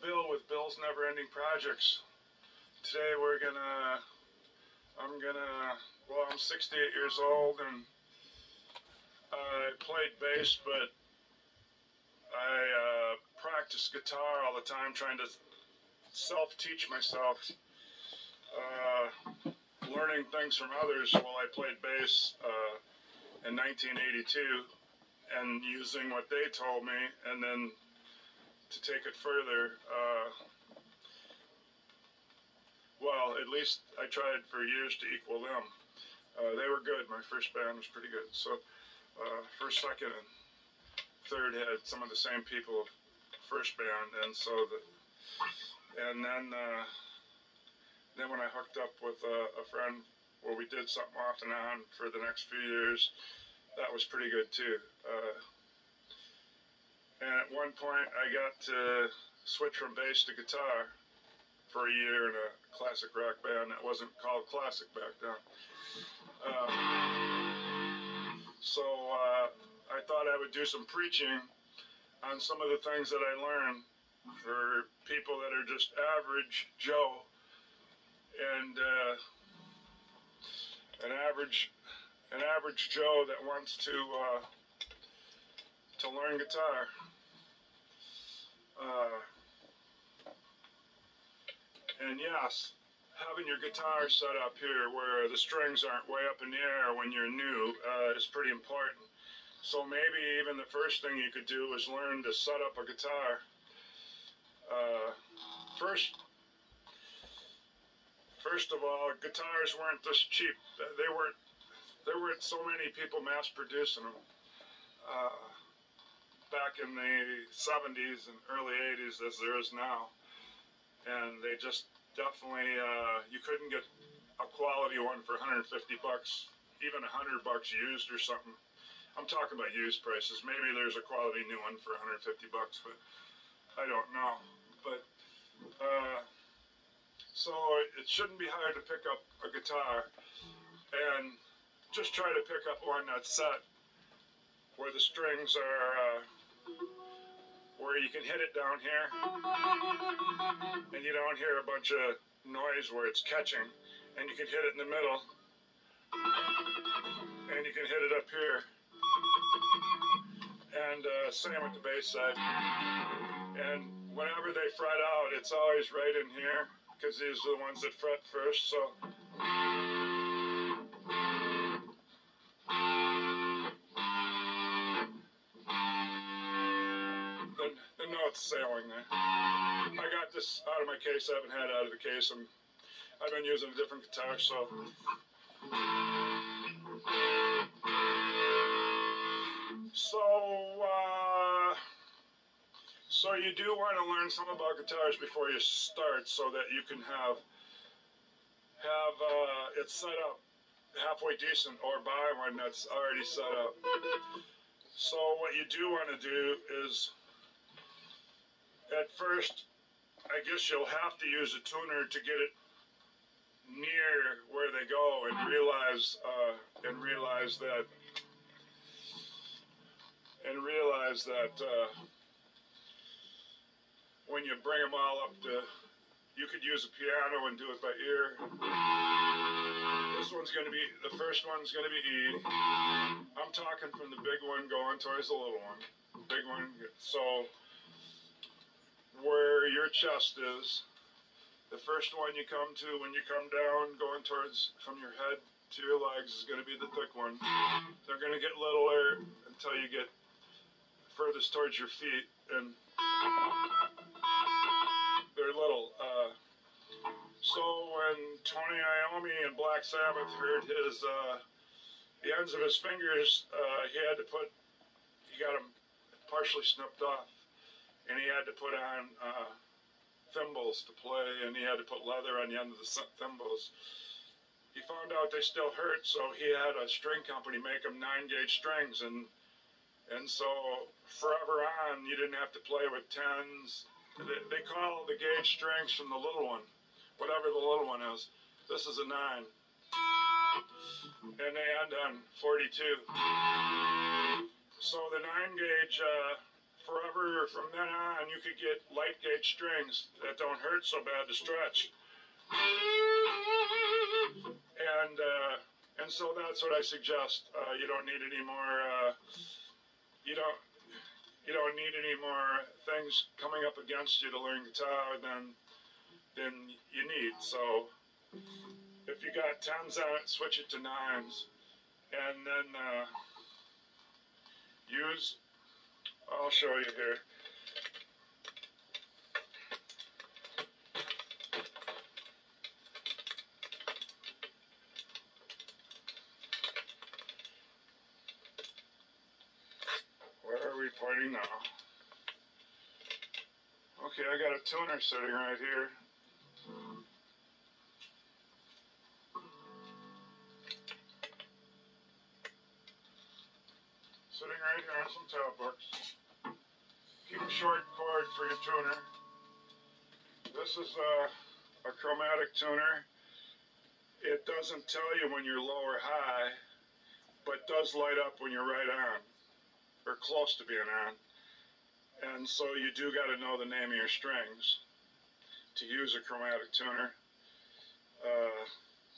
Bill with Bill's Never Ending Projects. Today we're gonna, I'm gonna, well, I'm 68 years old and I played bass, but I uh, practice guitar all the time, trying to self-teach myself, uh, learning things from others while I played bass uh, in 1982 and using what they told me and then to take it further, uh, well, at least I tried for years to equal them. Uh, they were good. My first band was pretty good. So, uh, first, second, and third had some of the same people first band, and so the, and then uh, then when I hooked up with a, a friend, where we did something off and on for the next few years, that was pretty good too. Uh, and at one point, I got to switch from bass to guitar for a year in a classic rock band that wasn't called classic back then. Uh, so uh, I thought I would do some preaching on some of the things that I learned for people that are just average Joe and uh, an average an average Joe that wants to uh, to learn guitar. Uh, and yes, having your guitar set up here where the strings aren't way up in the air when you're new uh, is pretty important. So maybe even the first thing you could do is learn to set up a guitar. Uh, first, first of all, guitars weren't this cheap. They weren't. There weren't so many people mass producing them. Uh, back in the 70s and early 80s as there is now. And they just definitely, uh, you couldn't get a quality one for 150 bucks, even 100 bucks used or something. I'm talking about used prices. Maybe there's a quality new one for 150 bucks, but I don't know. But, uh, so it shouldn't be hard to pick up a guitar and just try to pick up one that's set where the strings are uh, where you can hit it down here and you don't hear a bunch of noise where it's catching and you can hit it in the middle and you can hit it up here. And uh, same with the bass side. And whenever they fret out it's always right in here because these are the ones that fret first so it's sailing there. I got this out of my case. I haven't had it out of the case. I'm, I've been using a different guitar, so. So, uh, so you do want to learn some about guitars before you start, so that you can have have uh, it set up halfway decent, or buy one that's already set up. So what you do want to do is at first, I guess you'll have to use a tuner to get it near where they go and realize uh, and realize that and realize that uh, when you bring them all up to you could use a piano and do it by ear. This one's going to be the first one's going to be E. I'm talking from the big one going towards the little one. Big one so where your chest is. The first one you come to when you come down, going towards from your head to your legs, is going to be the thick one. They're going to get littler until you get furthest towards your feet, and they're little. Uh, so when Tony Iommi and Black Sabbath heard his uh, the ends of his fingers, uh, he had to put he got them partially snipped off and he had to put on uh, thimbles to play, and he had to put leather on the end of the thimbles. He found out they still hurt, so he had a string company make him nine gauge strings, and and so forever on, you didn't have to play with tens. They, they call the gauge strings from the little one, whatever the little one is. This is a nine, and they end on 42. So the nine gauge. Uh, forever from then on, you could get light gauge strings that don't hurt so bad to stretch. And uh, and so that's what I suggest. Uh, you don't need any more. Uh, you don't. You don't need any more things coming up against you to learn guitar than than you need. So if you got tens on it, switch it to nines, and then uh, use. I'll show you here. Where are we pointing now? Okay, I got a tuner sitting right here. Sitting right here on some tab books. Short cord for your tuner. This is a, a chromatic tuner. It doesn't tell you when you're low or high, but does light up when you're right on, or close to being on. And so you do got to know the name of your strings to use a chromatic tuner. Uh,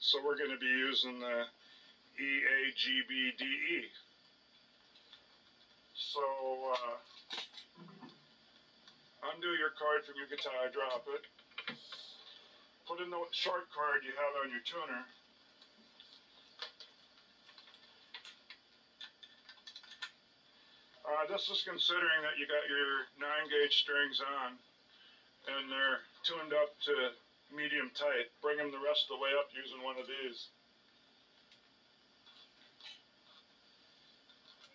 so we're going to be using the E A G B D E. So uh, undo your card from your guitar, drop it. Put in the short card you have on your tuner. Uh, this is considering that you got your 9 gauge strings on and they're tuned up to medium tight. Bring them the rest of the way up using one of these.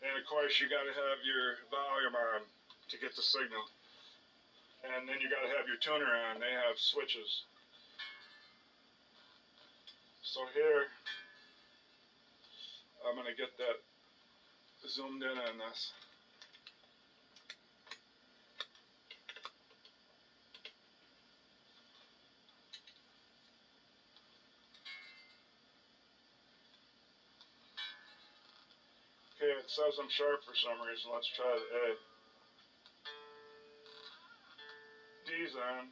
And of course, you got to have your volume on to get the signal. And then you got to have your tuner on. They have switches. So here, I'm going to get that zoomed in on this. Okay, it says I'm sharp for some reason. Let's try the A. D's on.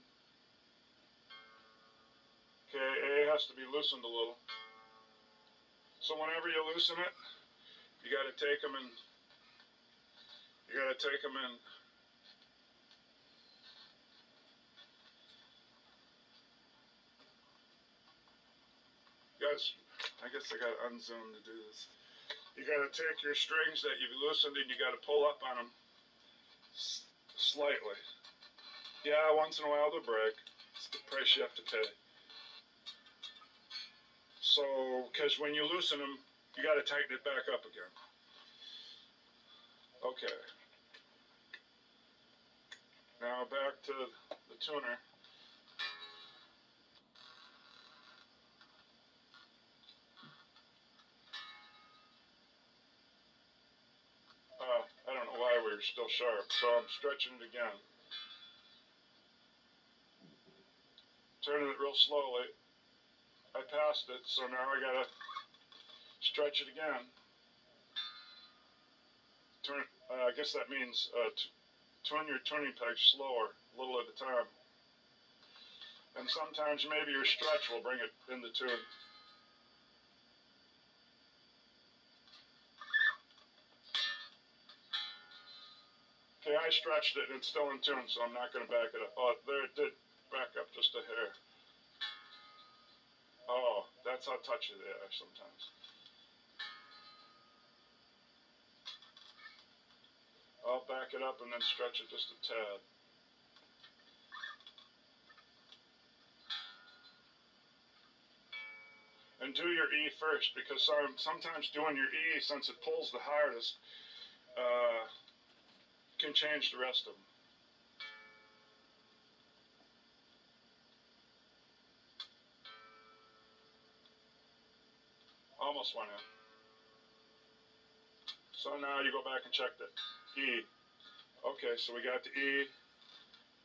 Okay, A has to be loosened a little. So whenever you loosen it, you got to take them and you got to take them and guys, I guess I got to unzoom to do this. You got to take your strings that you've loosened and you got to pull up on them slightly. Yeah, once in a while they'll break. It's the price you have to pay. So, because when you loosen them, you got to tighten it back up again. Okay. Now back to the tuner. Uh, I don't know why we are still sharp, so I'm stretching it again. Turning it real slowly. I passed it, so now I gotta stretch it again. Turn. Uh, I guess that means uh, turn your tuning peg slower, a little at a time. And sometimes maybe your stretch will bring it into tune. Okay, I stretched it and it's still in tune, so I'm not going to back it up. Oh, there it did back up just a hair. Oh, that's how touchy they are sometimes. I'll back it up and then stretch it just a tad. And do your E first because some, sometimes doing your E, since it pulls the hardest, uh, can change the rest of them. Almost went in. So now you go back and check the E. Okay, so we got the E,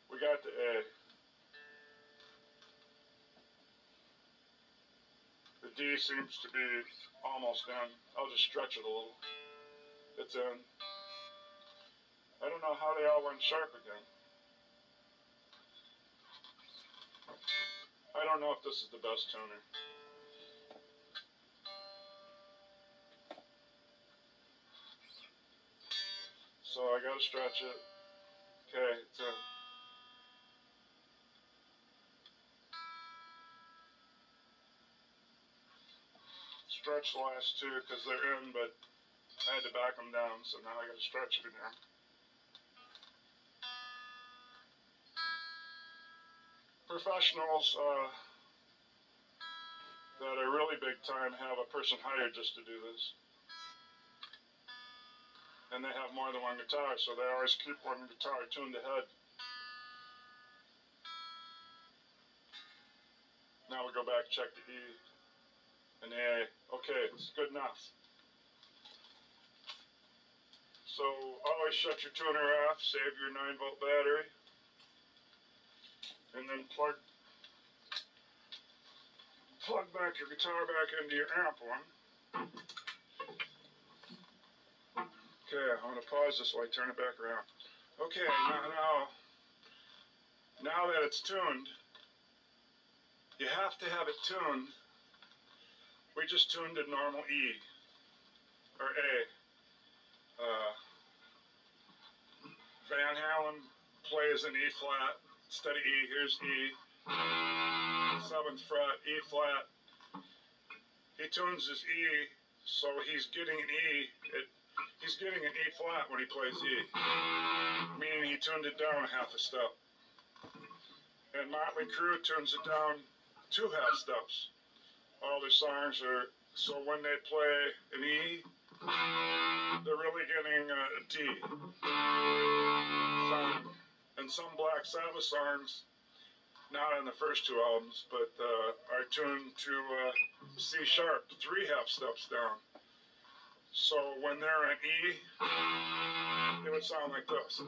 we got the A. The D seems to be almost in. I'll just stretch it a little. It's in. I don't know how they all went sharp again. I don't know if this is the best tuner. So I gotta stretch it. Okay, it's in. Stretch the last two because they're in, but I had to back them down, so now I gotta stretch it again. Professionals uh, that are really big time have a person hired just to do this and they have more than one guitar, so they always keep one guitar tuned ahead. Now we go back, check the E and the A. Okay, it's good enough. So always shut your tuner off, save your 9 volt battery, and then plug plug back your guitar back into your amp one. Okay, I'm gonna pause this while I turn it back around. Okay, now, now, now that it's tuned, you have to have it tuned. We just tuned a normal E, or A. Uh, Van Halen plays an E flat, of E, here's E. Seventh fret, E flat. He tunes his E, so he's getting an E. It He's getting an E flat when he plays E, meaning he tuned it down a half a step. And Motley Crue tunes it down two half steps. All their songs are so when they play an E, they're really getting a D. And some Black Sabbath songs, not on the first two albums, but uh, are tuned to uh, C sharp, three half steps down. So when they're in E, it would sound like this.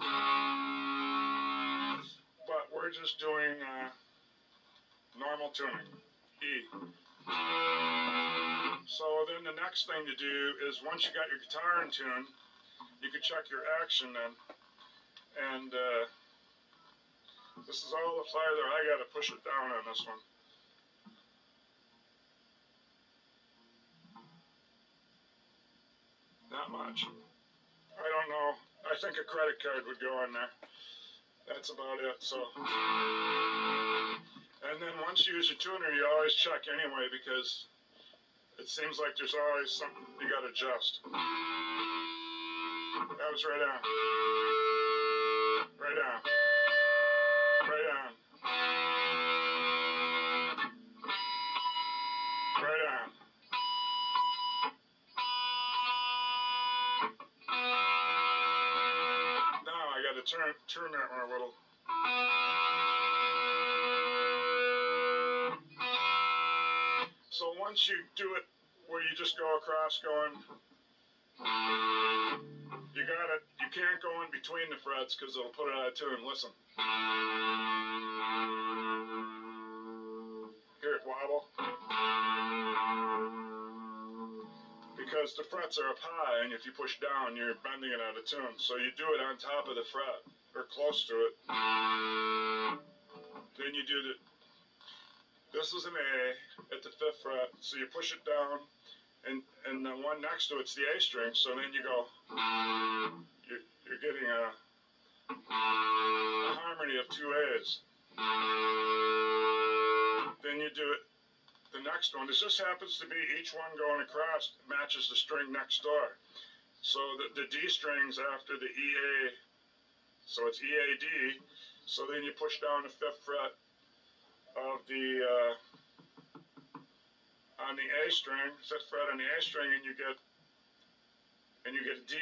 But we're just doing uh, normal tuning, E. So then the next thing to do is once you got your guitar in tune, you can check your action then. And uh, this is all the farther I got to push it down on this one. Not much. I don't know. I think a credit card would go on there. That's about it. So, and then once you use a tuner, you always check anyway because it seems like there's always something you got to adjust. That was right on. Right on. Turn turn that one a little. So once you do it where you just go across going, you got to You can't go in between the frets because it'll put it out of tune. Listen. Because the frets are up high, and if you push down, you're bending it out of tune. So you do it on top of the fret or close to it. Then you do the. This is an A at the fifth fret, so you push it down, and and the one next to it's the A string. So then you go. You're, you're getting a, a harmony of two A's. Then you do it. The next one. This just happens to be each one going across matches the string next door. So the, the D strings after the EA. So it's EAD. So then you push down the fifth fret of the uh, on the A string, fifth fret on the A string, and you get and you get a D,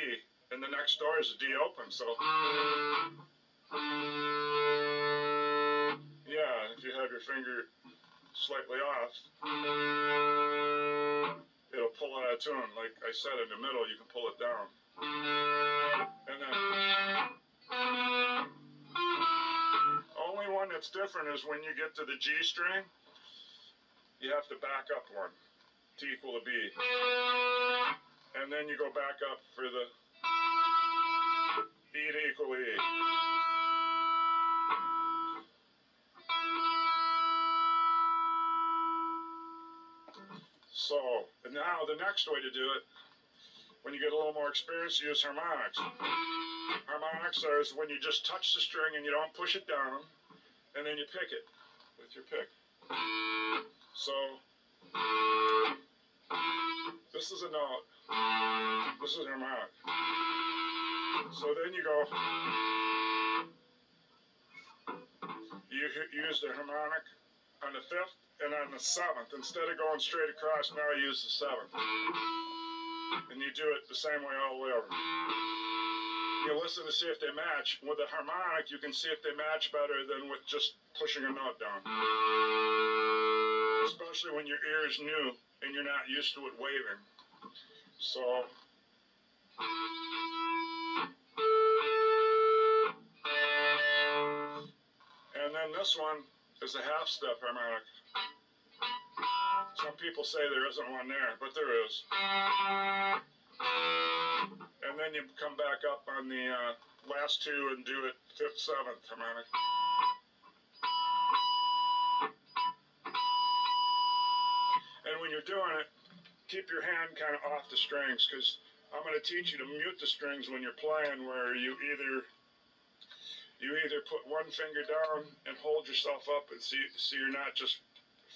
and the next door is a D open. So yeah, if you have your finger slightly off, it'll pull out of tune. Like I said, in the middle, you can pull it down, and then. Only one that's different is when you get to the G string, you have to back up one to equal to B. And then you go back up for the E to equal E. So, now the next way to do it, when you get a little more experience, use harmonics. Harmonics are when you just touch the string and you don't push it down, and then you pick it with your pick. So, this is a note. This is a harmonic. So then you go. You use the harmonic on the fifth and on the seventh. Instead of going straight across, now use the seventh. And you do it the same way all the way over. You listen to see if they match. With the harmonic, you can see if they match better than with just pushing a note down. Especially when your ear is new and you're not used to it waving. So. And then this one is a half step harmonic. Some people say there isn't one there, but there is. And then you come back up on the uh, last two and do it fifth, seventh harmonic. And when you're doing it, keep your hand kind of off the strings because I'm going to teach you to mute the strings when you're playing where you either you either put one finger down and hold yourself up and see so you're not just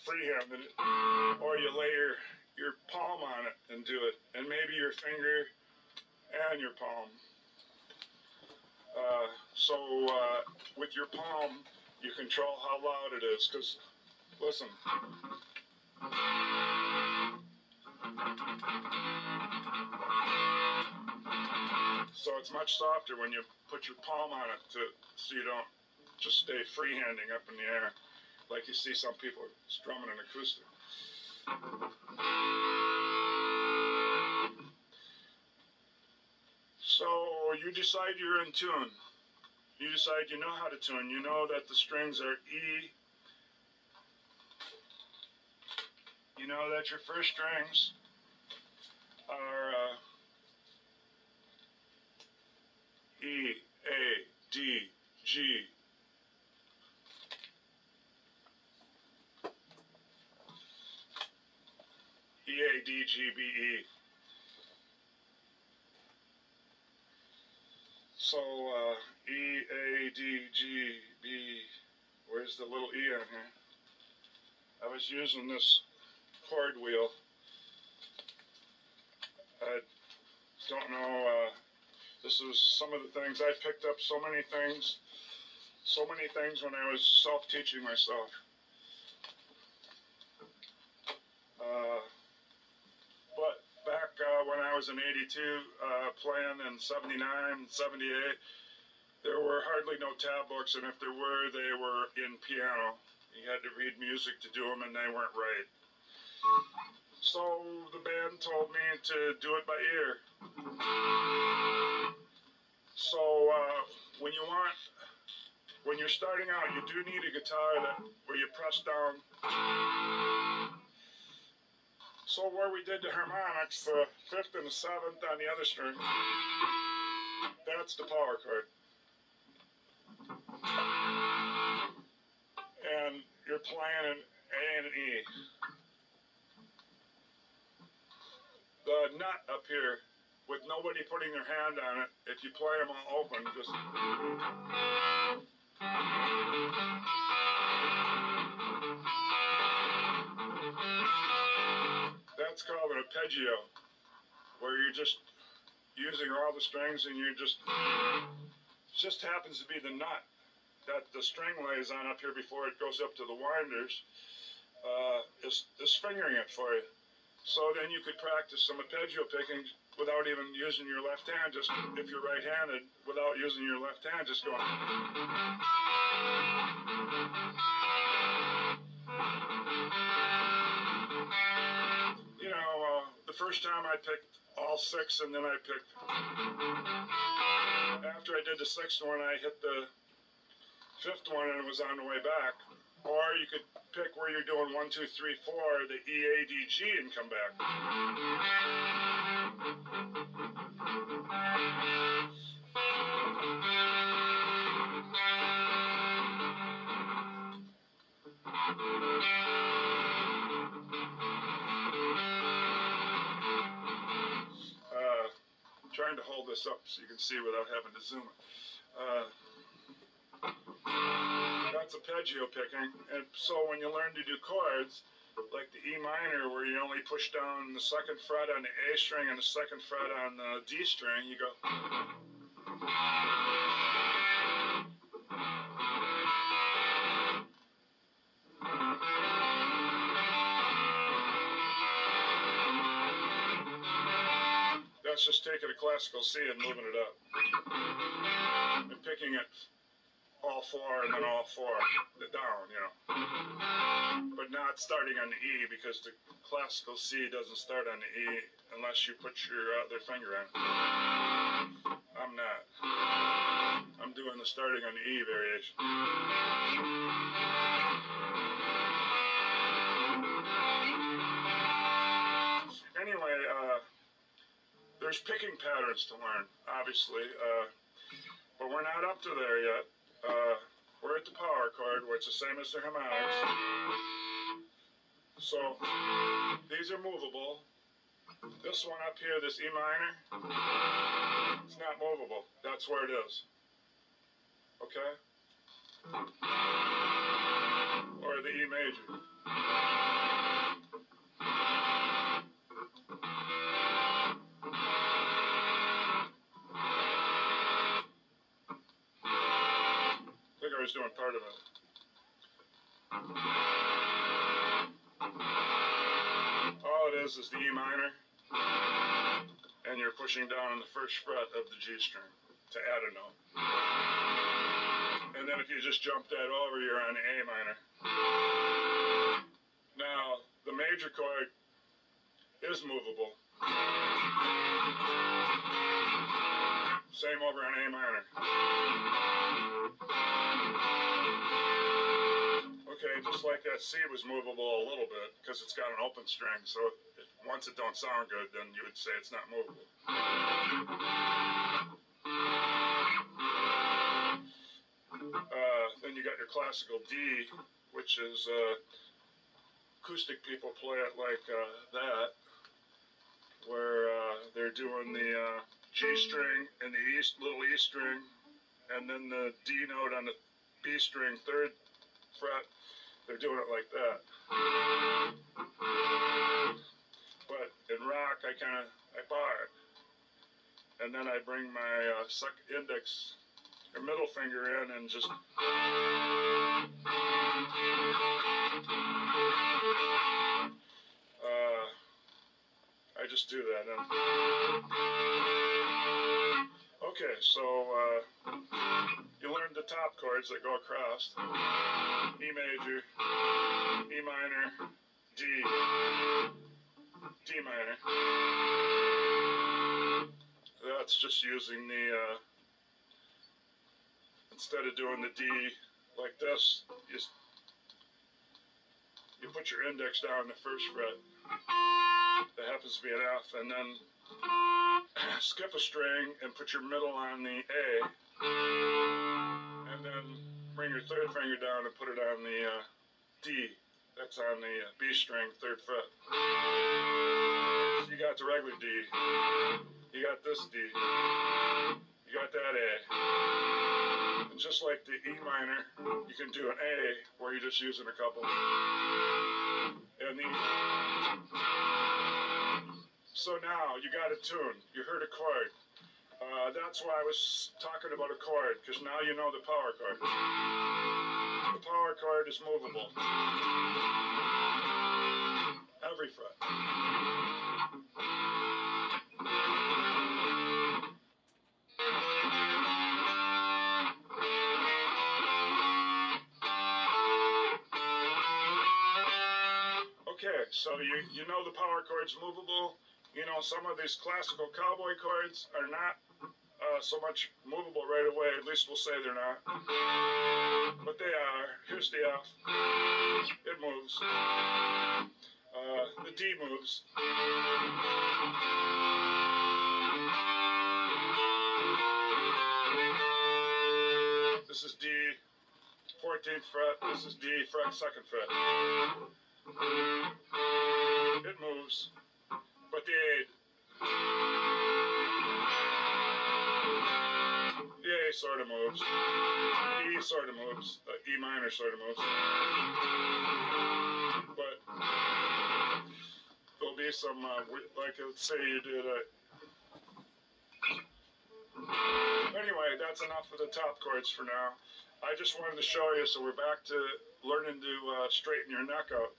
freehanding it or you lay your, your palm on it and do it and maybe your finger and your palm. Uh, so uh, with your palm you control how loud it is because listen. So it's much softer when you put your palm on it to so you don't just stay freehanding up in the air like you see some people strumming an acoustic. So you decide you're in tune. You decide you know how to tune. You know that the strings are E. You know that your first strings are uh, E, A, D, G. E, A, D, G, B, E. So, uh, E, A, D, G, B. Where's the little E on here? I was using this chord wheel. I don't know, uh, this is some of the things I picked up so many things, so many things when I was self-teaching myself. Uh, back uh, when I was in 82, uh, playing in 79, 78, there were hardly no tab books, and if there were, they were in piano. You had to read music to do them, and they weren't right. So the band told me to do it by ear. So uh, when you want, when you're starting out, you do need a guitar that where you press down. So where we did the harmonics, the fifth and the seventh on the other string, that's the power chord. And you're playing an A and an E. The nut up here with nobody putting their hand on it, if you play them all open, just. That's called an arpeggio, where you're just using all the strings and you're just. just happens to be the nut that the string lays on up here before it goes up to the winders, uh, is, is fingering it for you. So then you could practice some arpeggio picking without even using your left hand, just if you're right-handed, without using your left hand, just going. First time I picked all six, and then I picked. After I did the sixth one, I hit the fifth one, and it was on the way back. Or you could pick where you're doing one, two, three, four, the E, A, D, G, and come back. This up so you can see without having to zoom it. Uh, that's arpeggio picking, and so when you learn to do chords, like the E minor, where you only push down the second fret on the A string and the second fret on the D string, you go. That's just taking a classical C and moving it up. And picking it all four and then all four down, you know. But not starting on the E because the classical C doesn't start on the E unless you put your other finger in. I'm not. I'm doing the starting on the E variation. There's picking patterns to learn, obviously, uh, but we're not up to there yet. Uh, we're at the power chord, which is the same as the harmonics. So these are movable. This one up here, this E minor, it's not movable. That's where it is. Okay? Or the E major. Was doing part of it. All it is is the E minor, and you're pushing down on the first fret of the G string to add a note. And then if you just jump that over, you're on A minor. Now, the major chord is movable. Same over on A minor. Okay, just like that C was movable a little bit because it's got an open string. So if, once it don't sound good, then you would say it's not movable. Uh, then you got your classical D, which is uh, acoustic people play it like uh, that, where uh, they're doing the uh, G string and the E little E string, and then the D note on the B string third fret. They're doing it like that. But in rock, I kind of I bar and then I bring my uh, suck index or middle finger in and just. Uh, I just do that. And, okay, so uh, you learned the top chords that go across E major, E minor, D, D minor. That's just using the, uh, instead of doing the D like this, you, you put your index down the first fret. That happens to be an F, and then skip a string and put your middle on the A, and then bring your third finger down and put it on the uh, D. That's on the uh, B string, third fret. So you got the regular D. You got this D. You got that A. And just like the E minor, you can do an A where you're just using a couple. And the so now you got a tune. You heard a chord. Uh, that's why I was talking about a chord, because now you know the power chord. The power chord is movable. Every fret. Okay, so you, you know the power chord's movable. You know, some of these classical cowboy chords are not uh, so much movable right away. At least we'll say they're not. But they are. Here's the F. It moves. Uh, the D moves. This is D 14th fret. This is D fret, second fret. It moves, sort of moves. E sort of moves. Uh, e minor sort of moves. But there'll be some, uh, like, say you did a. Anyway, that's enough of the top chords for now. I just wanted to show you, so we're back to learning to uh, straighten your neck out.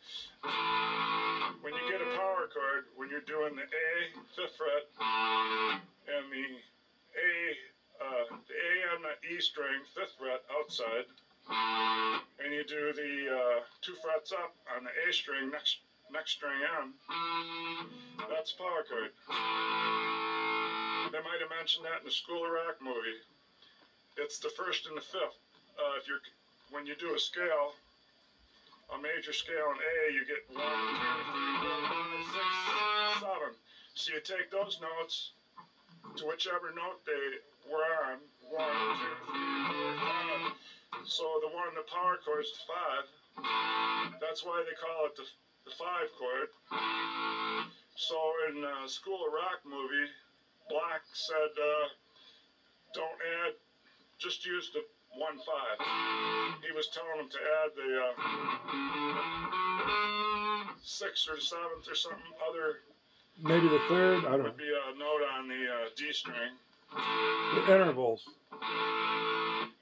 When you get a power chord, when you're doing the A, fifth fret, and the A, uh, the A on the E string, fifth fret, outside, and you do the uh, two frets up on the A string, next next string in, that's power chord. They might have mentioned that in the School of Rock movie. It's the first and the fifth. Uh, if you're when you do a scale, a major scale in A, you get one, two, three, four, five, six, seven. So you take those notes to whichever note they were on. One, two, three, four, five. So the one in the power chord is the five. That's why they call it the, the five chord. So in uh, School of Rock movie, Black said, uh, "Don't add, just use the one five." He was telling them to add the uh, sixth or seventh or something other Maybe the third. I don't would be a note on the uh, D string. The intervals.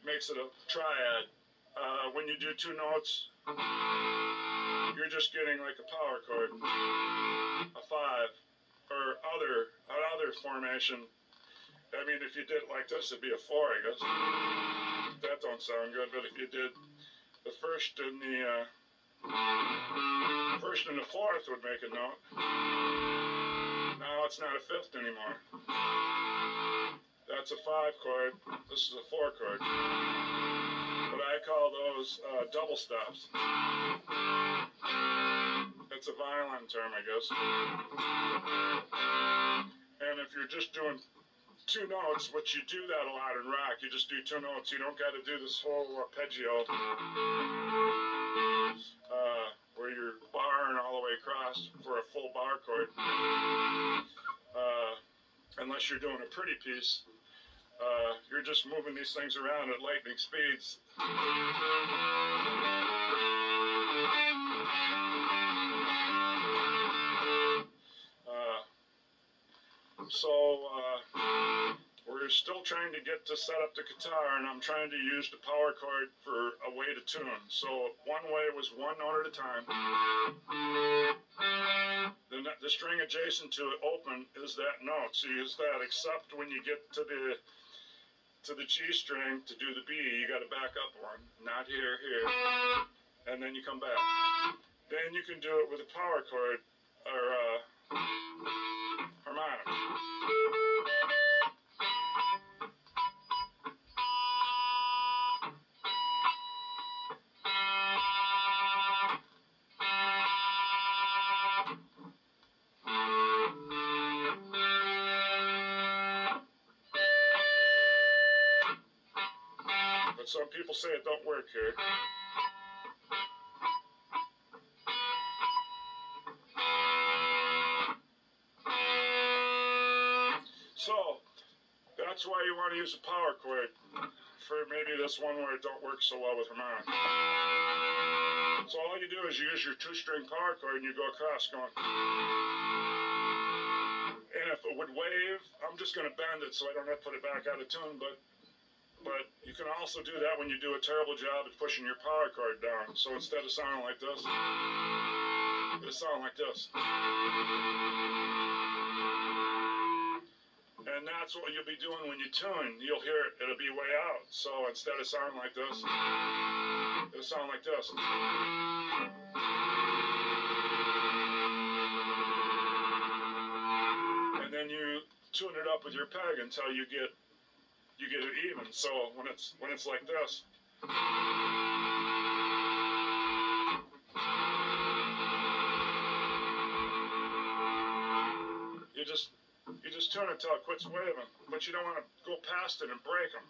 Makes it a triad. Uh, when you do two notes, you're just getting like a power chord, a five, or other another formation. I mean, if you did like this, it'd be a four, I guess. That don't sound good, but if you did the first and the uh, first and the fourth would make a note. Now it's not a fifth anymore. That's a five chord. This is a four chord. But I call those uh, double stops. It's a violin term, I guess. And if you're just doing two notes, which you do that a lot in rock, you just do two notes. You don't got to do this whole arpeggio uh, where you're barring all the way across for a full bar chord. Uh, unless you're doing a pretty piece. Uh, you're just moving these things around at lightning speeds. Uh, so uh, we're still trying to get to set up the guitar, and I'm trying to use the power chord for a way to tune. So one way was one note at a time. The, the string adjacent to it open is that note. So you use that, except when you get to the to the G string to do the B, you got to back up one. Not here, here, and then you come back. Then you can do it with a power chord So that's why you want to use a power chord for maybe this one where it don't work so well with harmonic. So all you do is you use your two-string power chord and you go across going. And if it would wave, I'm just going to bend it so I don't have to put it back out of tune. But you can also do that when you do a terrible job at pushing your power chord down. So instead of sounding like this, it'll sound like this. And that's what you'll be doing when you tune. You'll hear it, it'll be way out. So instead of sounding like this, it'll sound like this. And then you tune it up with your peg until you get you get it even. So when it's when it's like this, you just you just tune it till it quits waving, but you don't want to go past it and break them.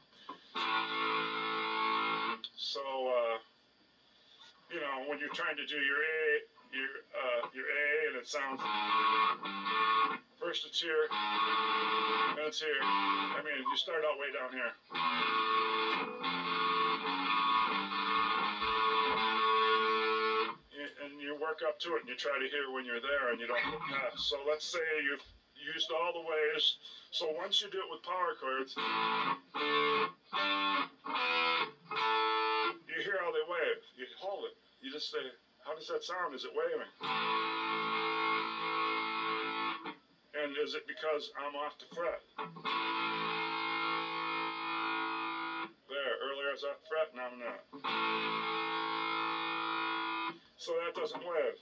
So, uh, you know, when you're trying to do your A, your uh, your A, and it sounds first it's here, then it's here. I mean, you start out way down here. And you work up to it, and you try to hear when you're there, and you don't go past. So let's say you've used all the ways. So once you do it with power chords, you hear how they wave. You hold it. You just say, how does that sound? Is it waving? And is it because I'm off the fret? There, earlier I was off the fret, now I'm not. So that doesn't wave.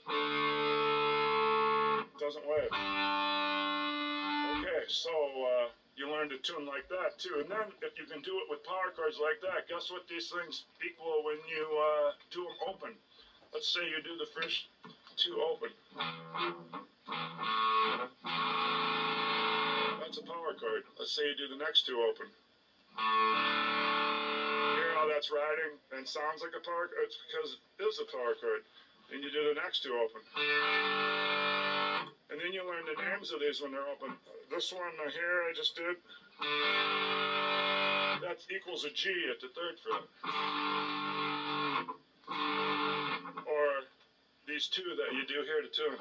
Doesn't wave. Okay, so uh, you learn to tune like that too. And then if you can do it with power chords like that, guess what these things equal when you uh, do them open? Let's say you do the first two open. That's a power chord. Let's say you do the next two open. Hear how that's riding and sounds like a power chord? It's because it is a power chord. Then you do the next two open. And then you learn the names of these when they're open. This one here I just did. That equals a G at the third fret. These two that you do here to tune.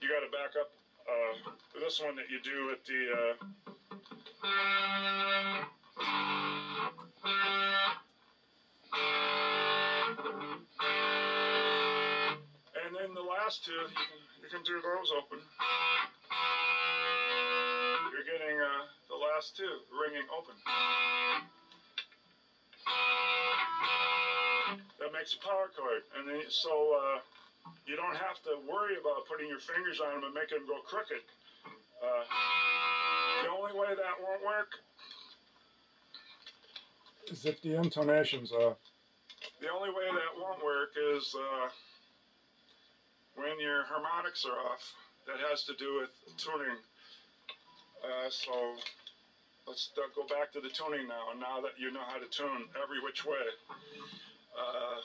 You got to back up uh, this one that you do at the. Uh, and then the last two, you can, you can do those open. You're getting uh, the last two ringing open. That makes a power chord, and then so uh, you don't have to worry about putting your fingers on them and making them go crooked. Uh, the only way that won't work, Is if the intonation's off. the only way that won't work is uh, when your harmonics are off. That has to do with tuning. Uh, so let's go back to the tuning now. Now that you know how to tune every which way. Uh,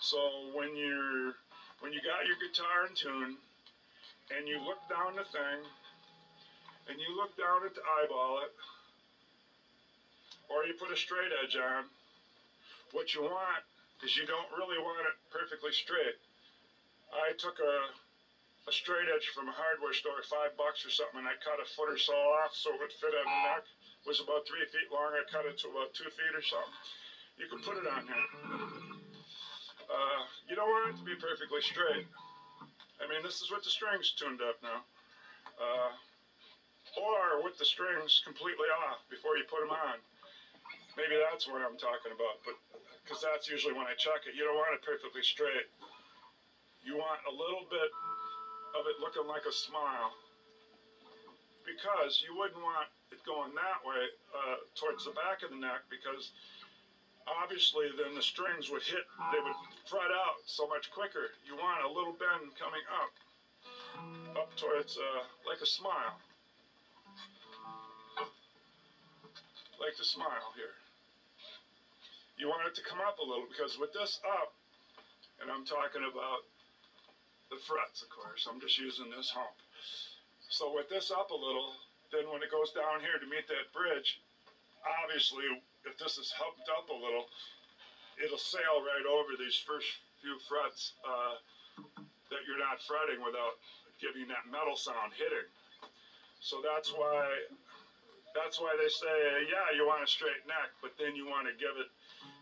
so when you're when you got your guitar in tune and you look down the thing and you look down at the eyeball it or you put a straight edge on what you want is you don't really want it perfectly straight. I took a, a straight edge from a hardware store five bucks or something and i cut a foot or so off so it would fit on the neck. It was about three feet long. I cut it to about two feet or something you can put it on here uh, you don't want it to be perfectly straight. I mean, this is with the strings tuned up now. Uh, or with the strings completely off before you put them on. Maybe that's what I'm talking about, but because that's usually when I check it. You don't want it perfectly straight. You want a little bit of it looking like a smile. Because you wouldn't want it going that way uh, towards the back of the neck because obviously then the strings would hit, they would fret out so much quicker. You want a little bend coming up, up towards, uh, like a smile. Like the smile here. You want it to come up a little because with this up, and I'm talking about the frets, of course, I'm just using this hump. So with this up a little, then when it goes down here to meet that bridge, obviously if this is humped up a little, it'll sail right over these first few frets uh, that you're not fretting without giving that metal sound hitting. So that's why that's why they say, yeah, you want a straight neck, but then you want to give it,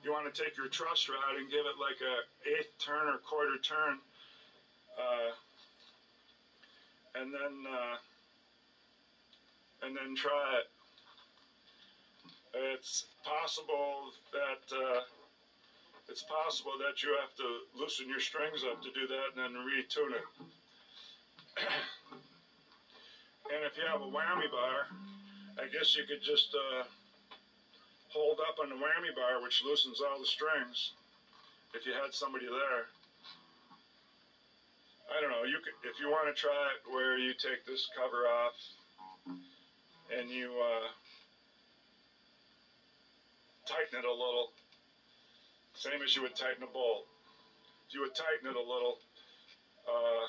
you want to take your truss rod and give it like a eighth turn or quarter turn, uh, and then uh, and then try it it's possible that uh, it's possible that you have to loosen your strings up to do that and then retune it. and if you have a whammy bar, I guess you could just uh, hold up on the whammy bar, which loosens all the strings. If you had somebody there, I don't know. You could, if you want to try it, where you take this cover off and you. Uh, tighten it a little Same as you would tighten a bolt. If you would tighten it a little, uh,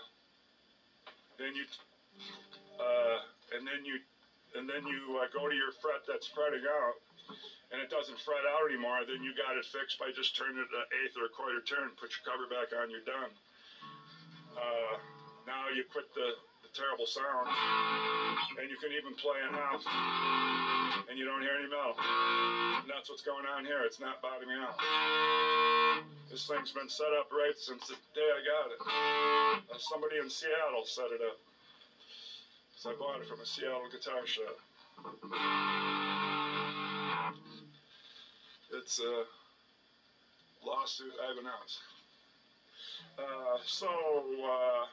then you, uh, and then you, and then you uh, go to your fret that's fretting out, and it doesn't fret out anymore. Then you got it fixed by just turning it an eighth or a quarter turn. Put your cover back on. You're done. Uh, now you quit the, the terrible sound, and you can even play enough, and you don't hear any metal. And that's what's going on here. It's not bottoming out. This thing's been set up right since the day I got it. Uh, somebody in Seattle set it up. So I bought it from a Seattle guitar shop. It's a lawsuit Ibanez. Uh, so uh,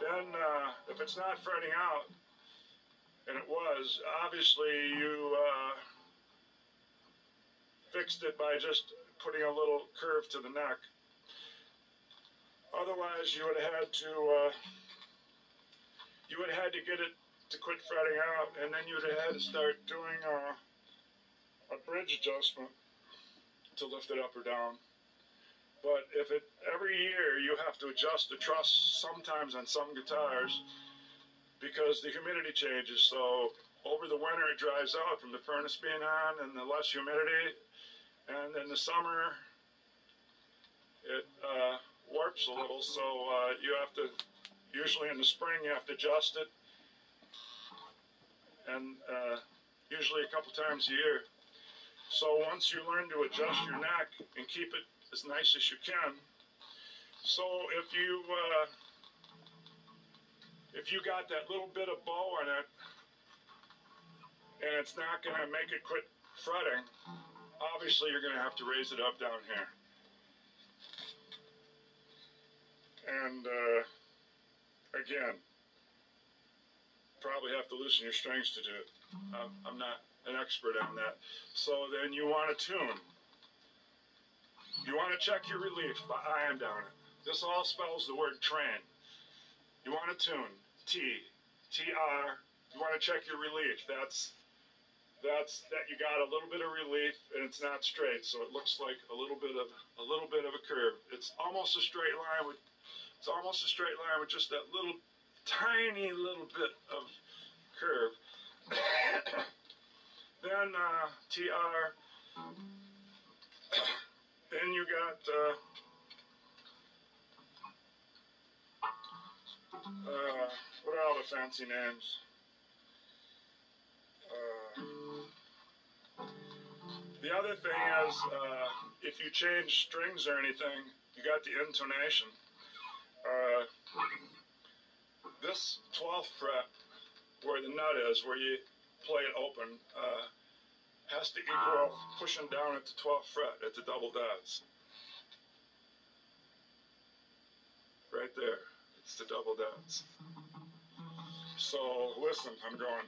then, uh, if it's not fretting out, and it was, obviously you uh, fixed it by just putting a little curve to the neck. Otherwise, you would have had to uh, you would have had to get it to quit fretting out, and then you would have had to start doing uh, a bridge adjustment to lift it up or down. But if it every year you have to adjust the truss sometimes on some guitars because the humidity changes. So over the winter it dries out from the furnace being on and the less humidity, and in the summer it uh, warps a little. So uh, you have to usually in the spring you have to adjust it, and uh, usually a couple times a year. So once you learn to adjust your neck and keep it as nice as you can. So if you uh, if you got that little bit of bow in it, and it's not going to make it quit fretting, obviously you're going to have to raise it up down here. And uh, again, probably have to loosen your strings to do it. I'm, I'm not an expert on that. So then you want to tune. You want to check your relief by eyeing down. This all spells the word train. You want to tune. T. T-R. You want to check your relief. That's that's that you got a little bit of relief and it's not straight, so it looks like a little bit of a little bit of a curve. It's almost a straight line with it's almost a straight line with just that little tiny little bit of curve. then uh, TR then you got uh, uh, what are all the fancy names? Uh, the other thing is, uh, if you change strings or anything, you got the intonation. Uh, this 12th fret, where the nut is, where you play it open, uh, has to equal pushing down at the 12th fret at the double dots. Right there. It's the double dots. So listen, I'm going.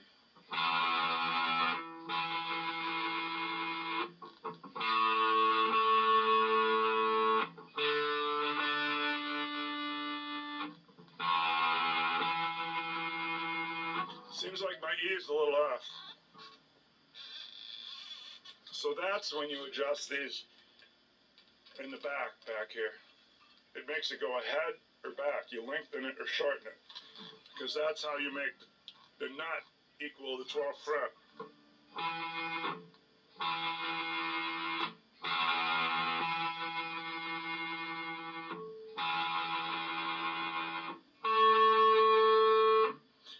Seems like my E is a little off. So that's when you adjust these in the back, back here. It makes it go ahead or back. You lengthen it or shorten it. Because that's how you make the nut equal the 12th fret.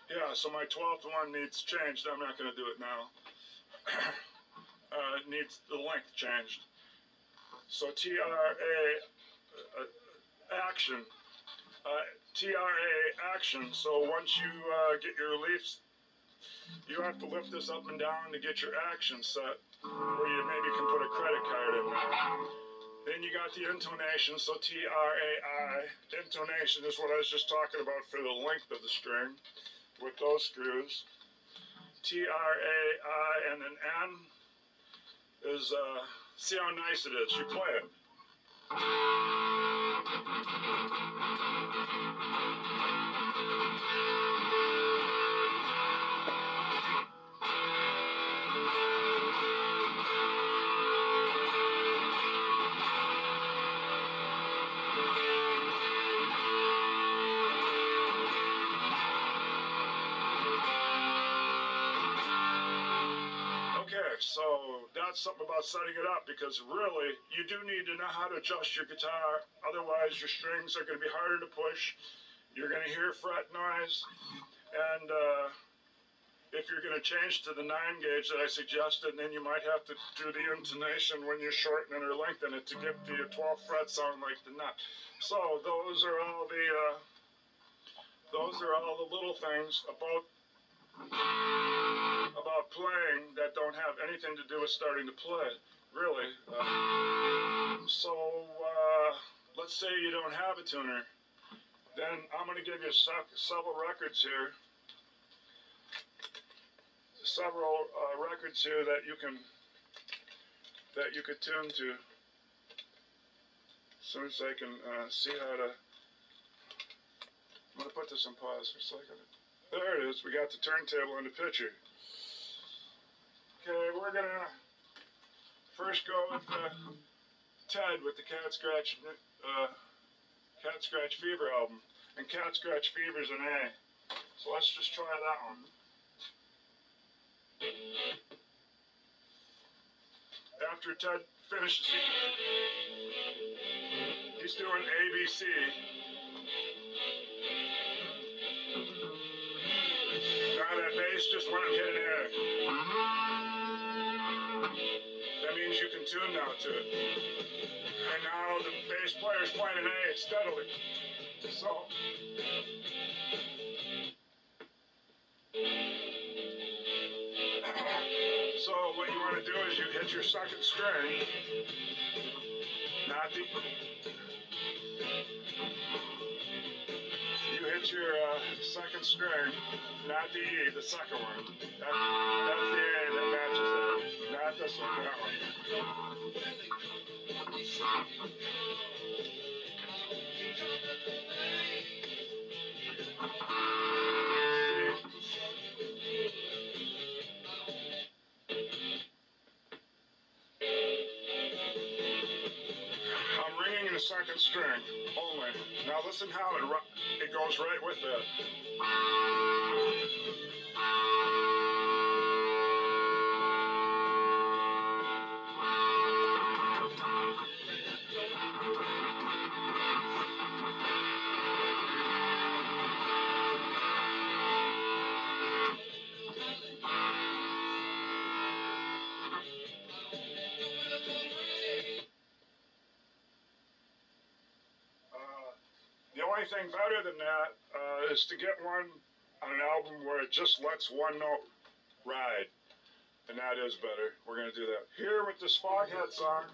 Yeah, so my 12th one needs changed. I'm not going to do it now. uh, needs the length changed. So TRA uh, action, uh, TRA action. So once you uh, get your reliefs, you have to lift this up and down to get your action set, where you maybe can put a credit card in there. Then you got the intonation, so T-R-A-I. Intonation is what I was just talking about for the length of the string with those screws. T-R-A-I and then N is uh, see how nice it is. You play it. Okay, so something about setting it up because really you do need to know how to adjust your guitar. Otherwise, your strings are going to be harder to push. You're going to hear fret noise, and uh, if you're going to change to the nine gauge that I suggested, then you might have to do the intonation when you shorten it or lengthen it to get the 12th fret sound like the nut. So those are all the uh, those are all the little things about about playing that don't have anything to do with starting to play, really. Uh, so uh, let's say you don't have a tuner, then I'm going to give you several records here several uh, records here that you can that you could tune to. As soon as I can uh, see how to, I'm gonna put this on pause for a second. There it is. We got the turntable in the picture. Okay, we're gonna first go with uh, Ted with the Cat Scratch uh, Cat Scratch Fever album, and Cat Scratch Fever's an A. So let's just try that one. After Ted finishes, he's doing ABC. Now that bass just went and hit an air. That means you can tune now to it. And now the bass player's playing an A steadily. So. So what you want to do is you hit your second string, not the. You hit your uh, second string, not the E, the second one. That, that's the A that matches it, not this one, that one. I'm second string only. Now listen how it it goes right with it. Than that uh, is to get one on an album where it just lets one note ride. And that is better. We're going to do that. Here with this Foghat song,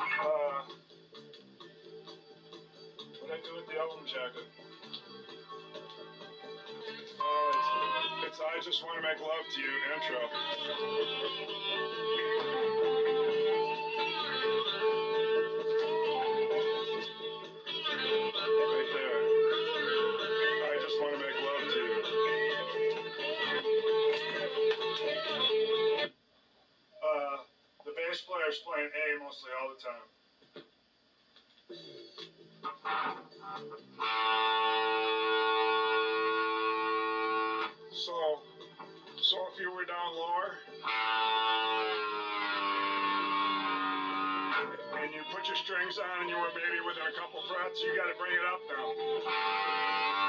uh, what I do with the album jacket? Uh, it's, it's I Just Want to Make Love to You intro. Player's playing A mostly all the time. So, so if you were down lower, and you put your strings on and you were maybe within a couple frets, you got to bring it up now.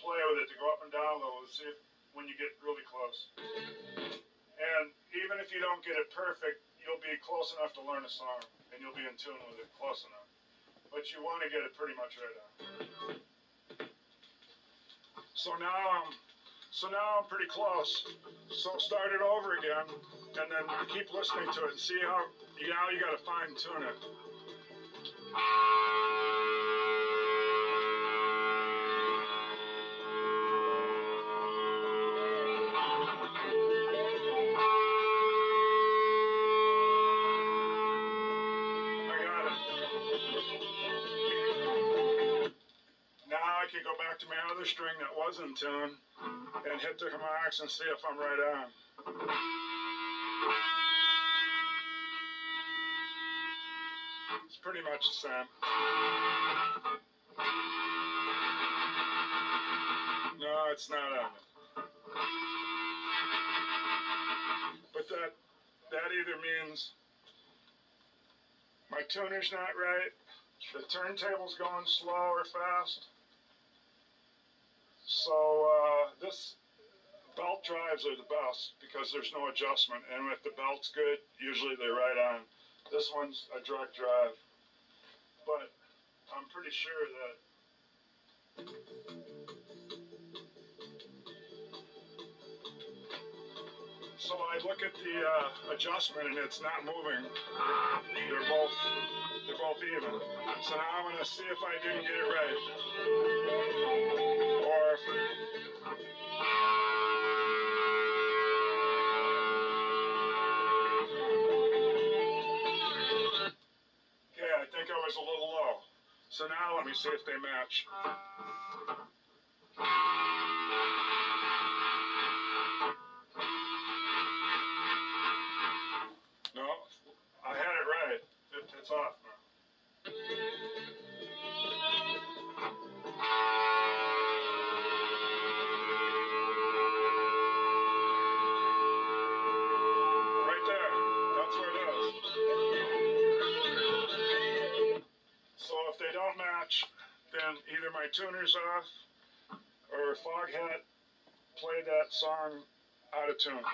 Play with it to go up and down a little to see if, when you get really close. And even if you don't get it perfect, you'll be close enough to learn a song and you'll be in tune with it close enough. But you want to get it pretty much right on. So now I'm so now I'm pretty close. So start it over again and then keep listening to it and see how you now you gotta fine tune it. To my other string that was in tune and hit the harmonics and see if I'm right on. It's pretty much the same. No, it's not on. But that that either means my tuner's not right, the turntable's going slow or fast. So uh, this belt drives are the best because there's no adjustment, and if the belt's good, usually they ride on. This one's a direct drive, but I'm pretty sure that. So I look at the uh, adjustment and it's not moving. They're both they're both even. So now I'm gonna see if I didn't get it right, I think I was a little low. So now let me see if they match. Tune.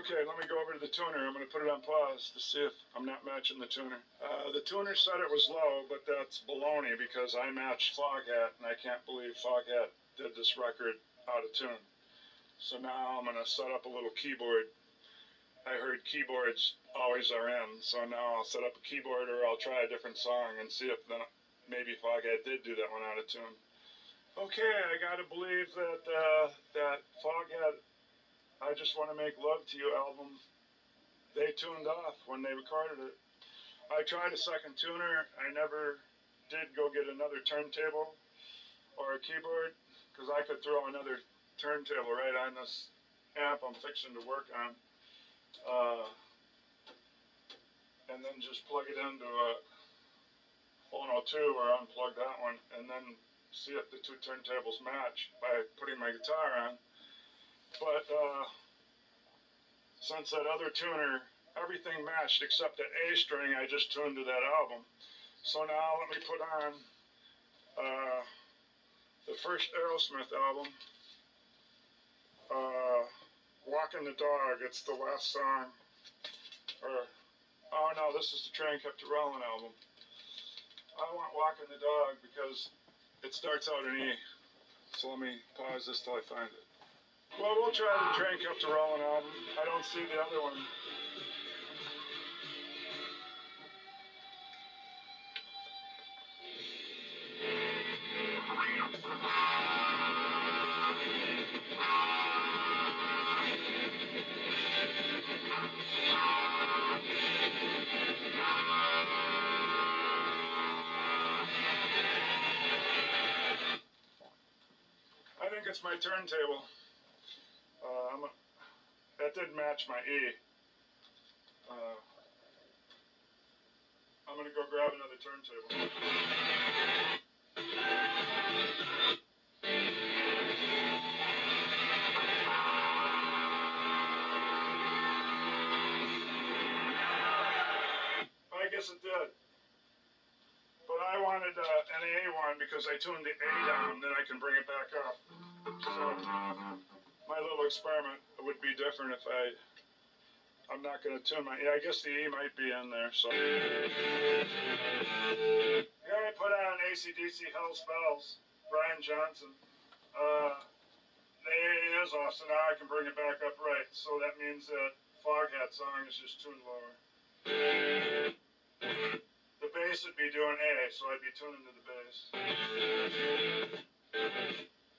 Okay, let me go over to the tuner. I'm going to put it on pause to see if I'm not matching the tuner. Uh, the tuner said it was low, but that's baloney because I matched Foghat, and I can't believe Foghat did this record out of tune. So now I'm going to set up a little keyboard. I heard keyboards always are in, so now I'll set up a keyboard or I'll try a different song and see if then maybe Foghat did do that one out of tune. Okay, I gotta believe that uh, that Foghat I Just Want to Make Love to You album, they tuned off when they recorded it. I tried a second tuner. I never did go get another turntable or a keyboard because I could throw another turntable right on this amp I'm fixing to work on. Uh, and then just plug it into a Phono 2 or unplug that one and then see if the two turntables match by putting my guitar on. But uh, since that other tuner, everything matched except the A string I just tuned to that album. So now let me put on uh, the first Aerosmith album, uh, Walking the Dog. It's the last song. Or, oh no, this is the Train Kept a Rolling album. I want Walking the Dog because it starts out in E. So let me pause this till I find it. Well, we'll try the Train Kept It Rolling album. I don't see the other one. My turntable. Uh, that did match my E. Uh, I'm gonna go grab another turntable. I guess it did. But I wanted uh, an A one because I tuned the A down, then I can bring it back up. So my little experiment would be different if I. I'm not going to tune my. Yeah, I guess the E might be in there. So. Yeah, I put on ACDC Hell's Bells, Brian Johnson. Uh, A is off, so now I can bring it back up right. So that means that Foghat song is just tuned lower. The bass would be doing A, so I'd be tuning to the bass.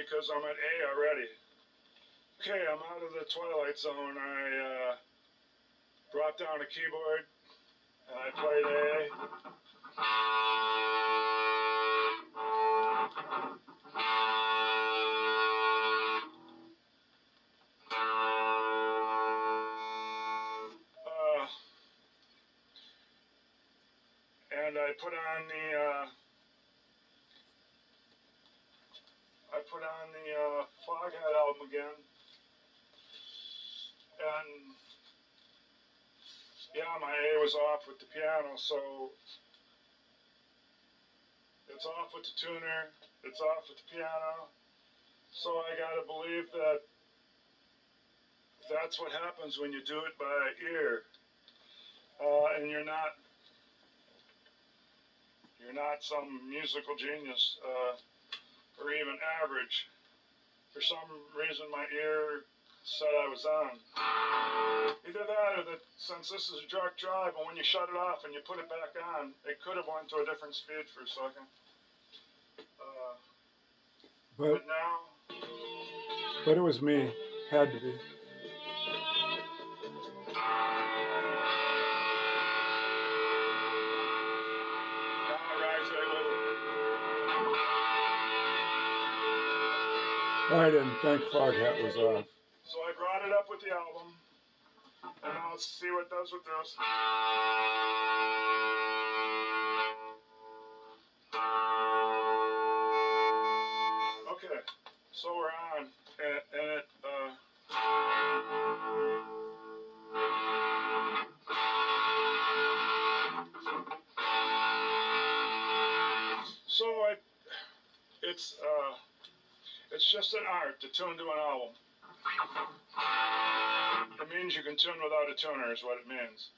because I'm at A already. Okay, I'm out of the twilight zone. I uh, brought down a keyboard and I played A. Uh, and I put on the uh, I put on the uh, Foghat album again, and yeah, my A was off with the piano, so it's off with the tuner, it's off with the piano, so I gotta believe that that's what happens when you do it by ear, uh, and you're not you're not some musical genius. Uh, or even average. For some reason, my ear said I was on. Either that or that since this is a direct drive, and when you shut it off and you put it back on, it could have went to a different speed for a second. Uh, But but now, but it was me. Had to be. I didn't think Foghat was off. So I brought it up with the album, and let's see what does with this. To tune to an album. It means you can tune without a tuner, is what it means.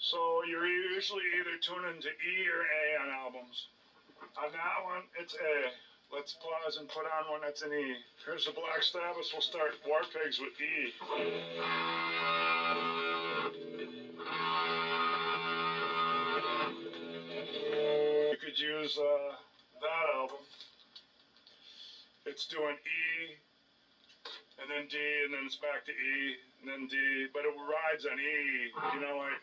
So you're usually either tuning to E or A on albums. On that one, it's A. Let's pause and put on one that's an E. Here's the Black Sabbath. We'll start War Pigs with E. You could use uh. It's doing E, and then D, and then it's back to E, and then D, but it rides on E, you know, like.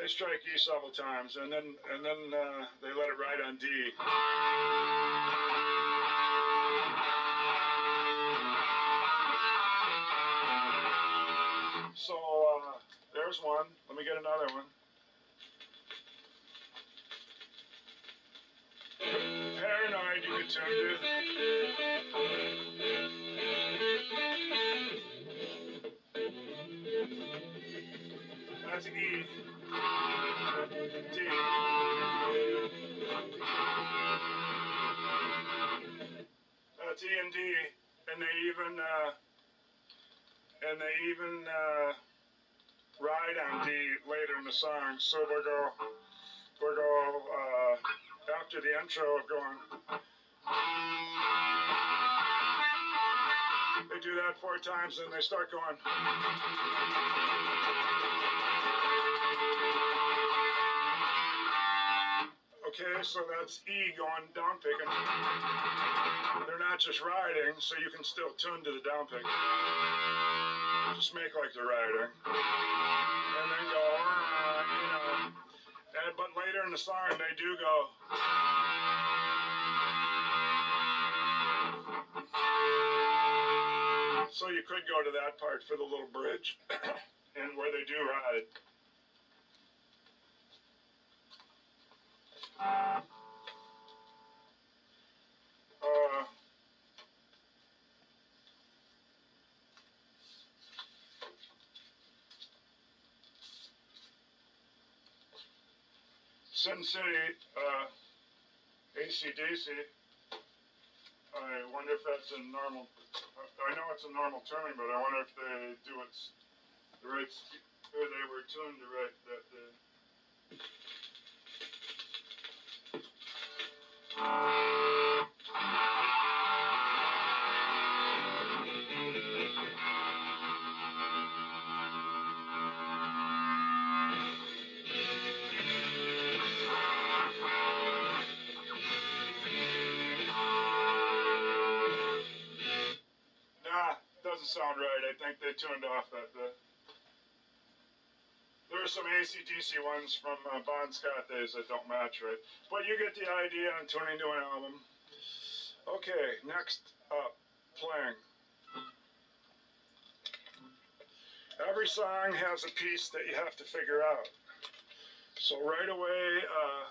They, strike E several times, and then and then uh, they let it ride on D. So uh, there's one. Let me get another one. Paranoid, you could tune to. That's an E. D. That's E and D, and they even uh, and they even uh, ride on D later in the song. So we'll go we'll go uh, after the intro of going. They do that four times, and they start going. Okay, so that's E going down picking. They're not just riding, so you can still tune to the down pick. Just make like they're riding. Later in the song, they do go. So you could go to that part for the little bridge and where they do ride. Uh, Sin City, uh, ACDC. I wonder if that's a normal. I know it's a normal tuning, but I wonder if they do it the right. Or they were tuned the right that. Uh, I think they tuned off that bit. There are some ACDC ones from uh, Bon Scott days that don't match right. But you get the idea on tuning to an album. Okay, next up, playing. Every song has a piece that you have to figure out. So right away, uh,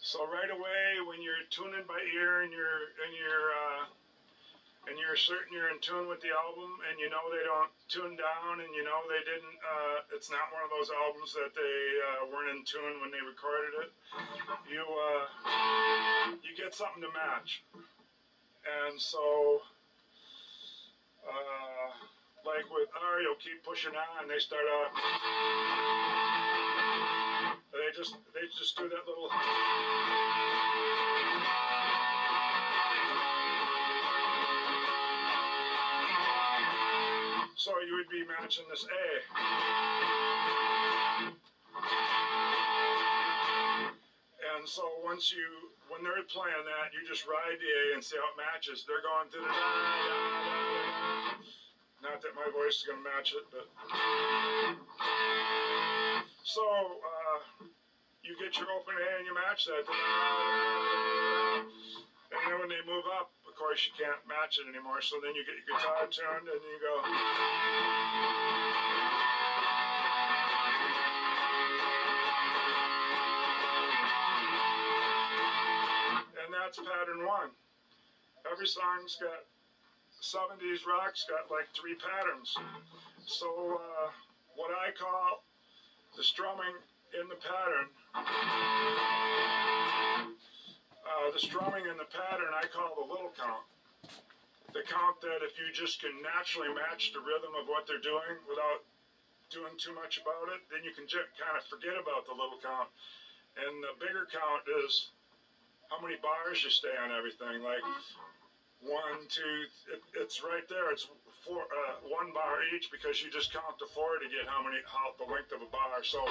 so right away when you're tuning by ear and you're and you're uh, and you're certain you're in tune with the album and you know they don't tune down and you know they didn't uh, it's not one of those albums that they uh, weren't in tune when they recorded it. You uh, you get something to match. And so uh, like with REO keep pushing on they start out they just they just do that little So you would be matching this A. And so once you, when they're playing that, you just ride the A and see how it matches. They're going to the Not that my voice is going to match it, but. So uh, you get your open A and you match that. And then when they move up, course, you can't match it anymore. So then you get your guitar tuned and you go. And that's pattern one. Every song's got 70s rock's got like three patterns. So uh, what I call the strumming in the pattern uh, the strumming and the pattern I call the little count. The count that if you just can naturally match the rhythm of what they're doing without doing too much about it, then you can just kind of forget about the little count. And the bigger count is how many bars you stay on everything. Like one, two, it, it's right there. It's four, uh, one bar each because you just count to four to get how many, how the length of a bar. So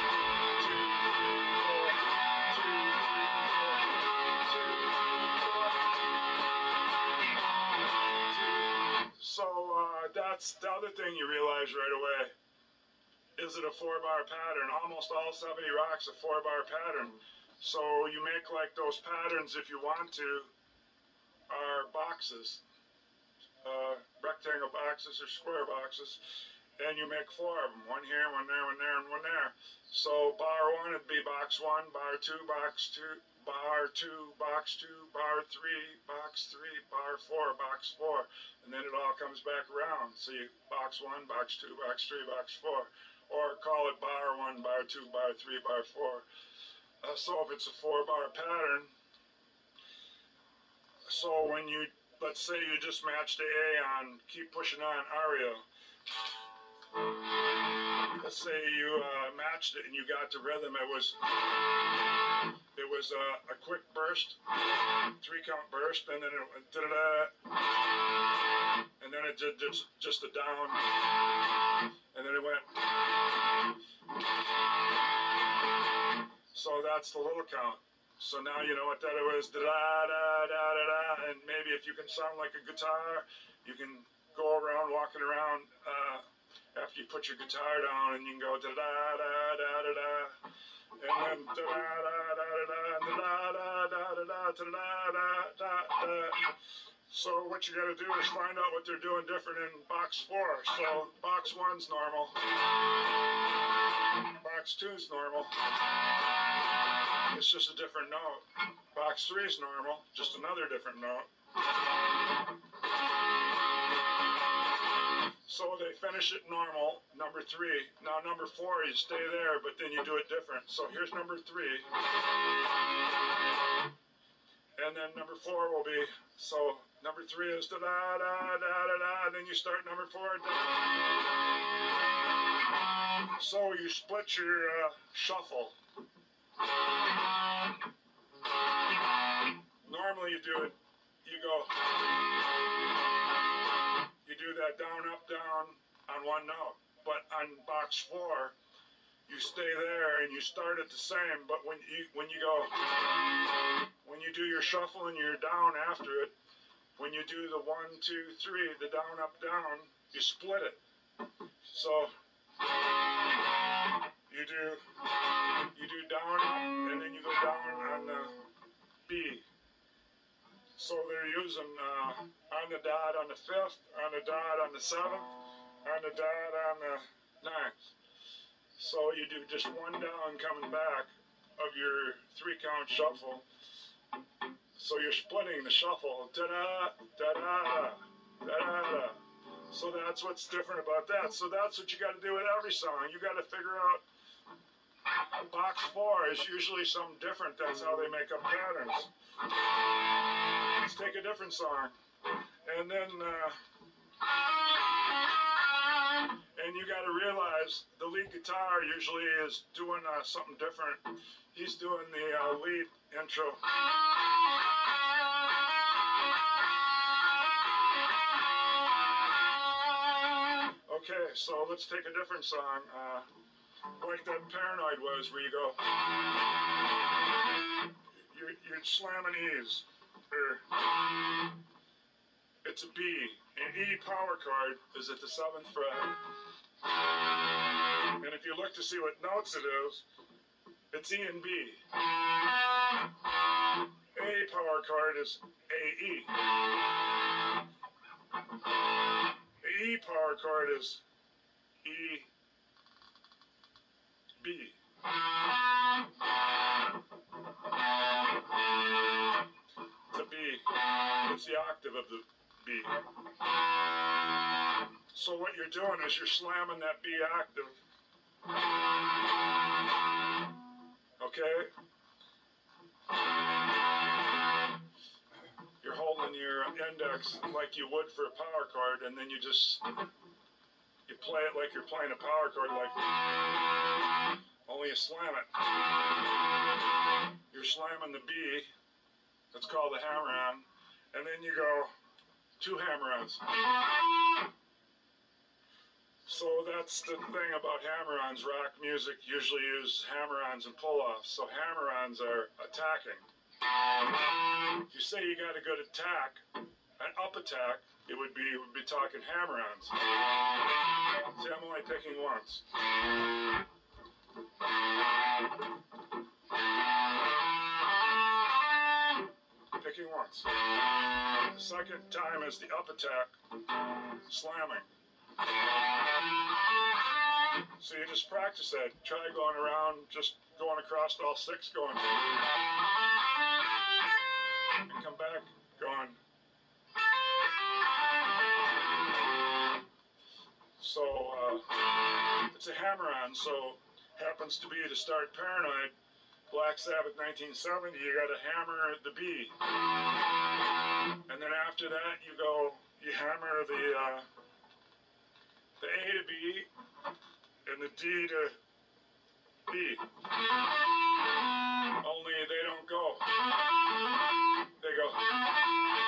So uh, that's the other thing you realize right away. Is it a four bar pattern? Almost all 70 rocks a four bar pattern. So you make like those patterns if you want to are boxes, uh, rectangle boxes or square boxes, and you make four of them. One here, one there, one there, and one there. So bar one would be box one, bar two, box two, bar two, box two, bar three, box three, bar four, box four, and then it all comes back around. So you box one, box two, box three, box four, or call it bar one, bar two, bar three, bar four. Uh, so if it's a four bar pattern, so when you, let's say you just matched the A on, keep pushing on REO. Let's say you uh, matched it and you got the rhythm. It was it was a, a quick burst, three count burst, and then it went da-da-da, and then it did just, just a down, and then it went. So that's the little count. So now you know what that was, da da da da da da, and maybe if you can sound like a guitar, you can go around walking around. Uh, after you put your guitar down and you can go da da da da da da and then da da da da da da da da da da da da da da so what you got to do is find out what they're doing different in box four. So box one's normal, box two's normal. It's just a different note. Box three's normal, just another different note. So they finish it normal, number three. Now number four, you stay there, but then you do it different. So here's number three. And then number four will be, so number three is da da da da da da, and then you start number four. Da, so you split your uh, shuffle. Normally you do it, you go do that down, up, down on one note. But on box four, you stay there and you start it the same. But when you when you go when you do your shuffle and you're down after it, when you do the one, two, three, the down, up, down, you split it. So you do you do down, and then you go down on the B. So they're using uh, on the dot on the fifth, on the dot on the seventh, on the dot on the ninth. So you do just one down coming back of your three count shuffle. So you're splitting the shuffle. Da da da da da da da. So that's what's different about that. So that's what you got to do with every song. You got to figure out. Box four is usually something different. That's how they make up patterns. Let's take a different song. And then, uh, and you got to realize the lead guitar usually is doing uh, something different. He's doing the uh, lead intro. Okay, so let's take a different song. Like that Paranoid was, where you go, you're, you're slamming E's. Or, it's a B. An E power chord is at the seventh fret. And if you look to see what notes it is, it's E and B. A power chord is A E. E power chord is E B. A B. It's the octave of the B. So what you're doing is you're slamming that B octave. Okay? You're holding your index like you would for a power chord, and then you just you play it like you're playing a power chord, like only you slam it. You're slamming the B. That's called the hammer on, and then you go two hammer-ons. So that's the thing about hammer-ons. Rock music usually use hammer-ons and pull-offs. So hammer-ons are attacking. You say you got a good attack, an up attack, it would be would be talking hammer-ons. See, I'm only picking once. Picking once. The second time is the up attack, slamming. So you just practice that. Try going around, just going across all six, going. And come back, going. So uh, it's a hammer on, so happens to be to start Paranoid, Black Sabbath 1970, you got to hammer the B. And then after that, you go, you hammer the, uh, the A to B, and the D to B. Only they don't go. They go.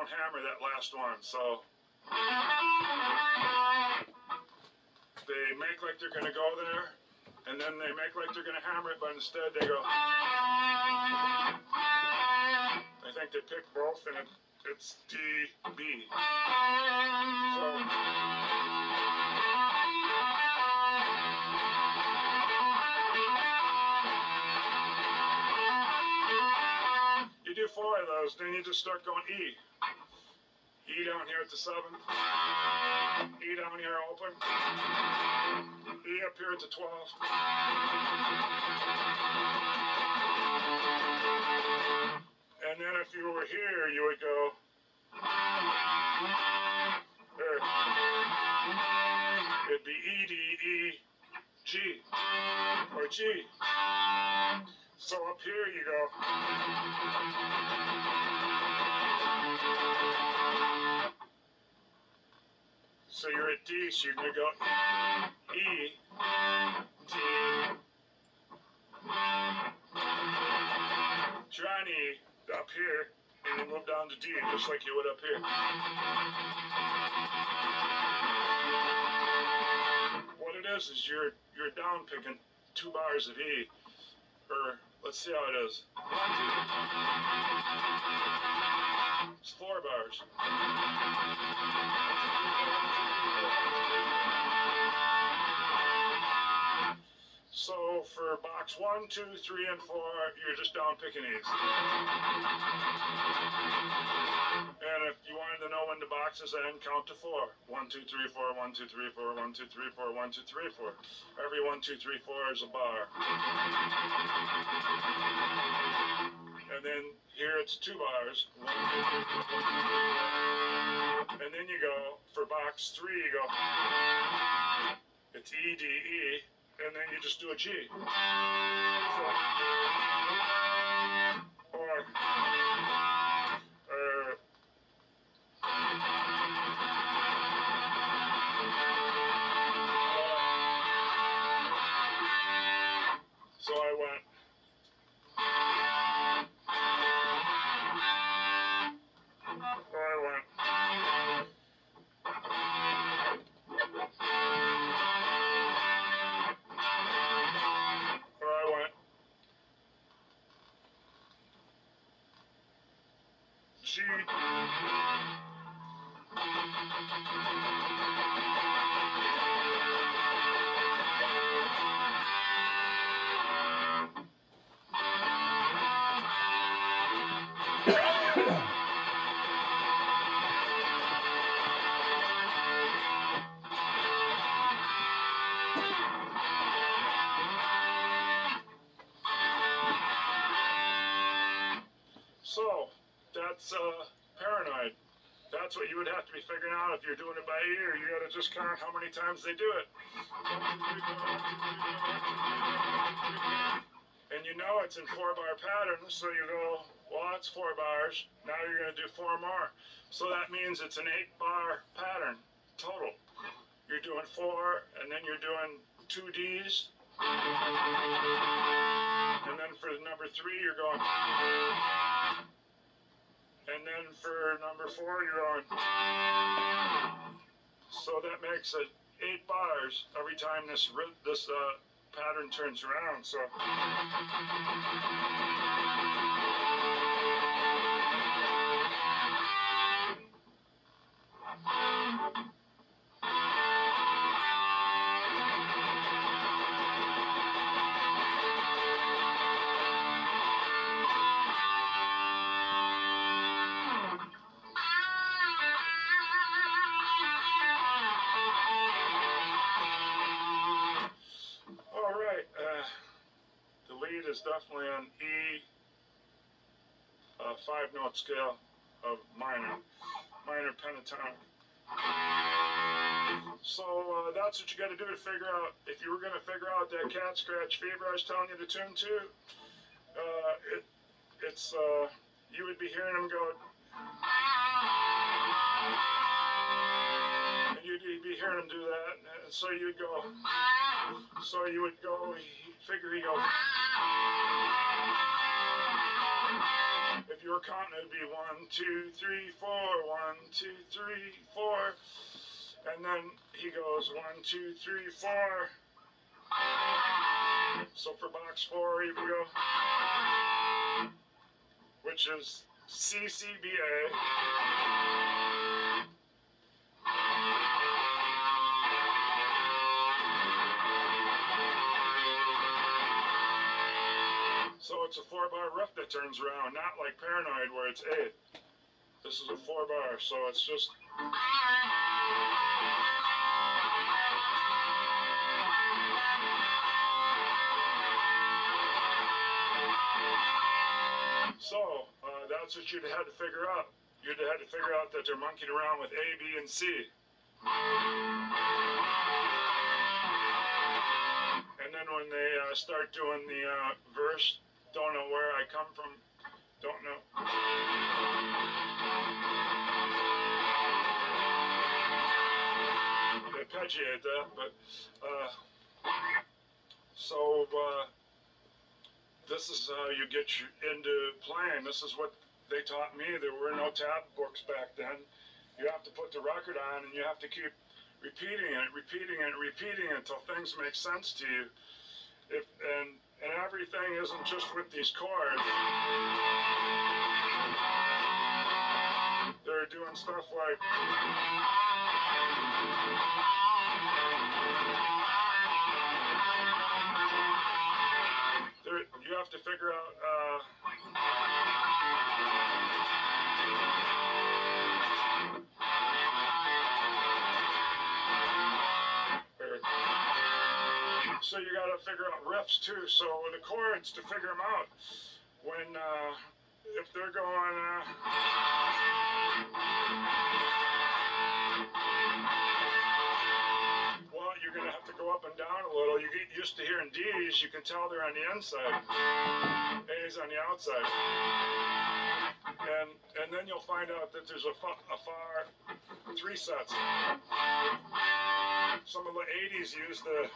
Don't hammer that last one, so they make like they're gonna go there, and then they make like they're gonna hammer it, but instead they go. I think they pick both, and it, it's D B. So. You do four of those, then you just start going E. E down here at the seventh. E down here open. E up here at the 12th. And then if you were here, you would go. There. It'd be E, D, E, G. Or G. So up here you go. So you're at D, so you're gonna go E, D, Johnny up here, and you move down to D just like you would up here. What it is is you're you're down picking two bars of E, or Let's see how it is. One, two. It's four bars. So for box one, two, three, and four, you're just down picking E's. And if you wanted to know when the boxes end, count to four. One, two, three, four, one, two, three, four, one, two, three, four, one, two, three, four. Every one, two, three, four is a bar. And then here it's two bars. One, two, three, four, one, two, three, four. And then you go, for box three, you go, it's E, D, E, and then you just do a G. So, or, figuring out if you're doing it by ear. You got to just count how many times they do it. And you know it's in four bar patterns, so you go, well, that's four bars. Now you're to do four more. So that means it's an eight bar pattern total. You're doing four, and then you're doing two D's. And then for the number three, you're going. And then for number four, you're on. So that makes it eight bars every time this this uh, pattern turns around. So. On E, uh, five note scale of minor, minor pentatonic. So uh, that's what you got to do to figure out. If you were going to figure out that cat scratch fever I was telling you to tune to, uh, it, it's uh, you would be hearing them go. You'd be hearing them do that, and so you'd go. So you would go, figure he goes. If you were counting, it'd be one, two, three, four, one, two, three, four. And then he goes one, two, three, four. So for box four, you go, which is CCBA. It's a four bar riff that turns around, not like Paranoid where it's eight. This is a four bar, so it's just. So uh, that's what you'd have had to figure out. You'd have had to figure out that they're monkeying around with A, B, and C. And then when they uh, start doing the uh, verse, don't know where I come from, don't know. Arpeggiate that, but uh, so uh, this is how you get into playing. This is what they taught me. There were no tab books back then. You have to put the record on, and you have to keep repeating it, repeating it, repeating it until things make sense to you. If and and everything isn't just with these chords. They're doing stuff like. You have to figure out. Uh, so you got to figure out riffs too. So the chords to figure them out when uh, if they're going. Uh, you're gonna have to go up and down a little. You get used to hearing D's. You can tell they're on the inside. A's on the outside. And and then you'll find out that there's a, fa- a far three sets. Some of the 80s used the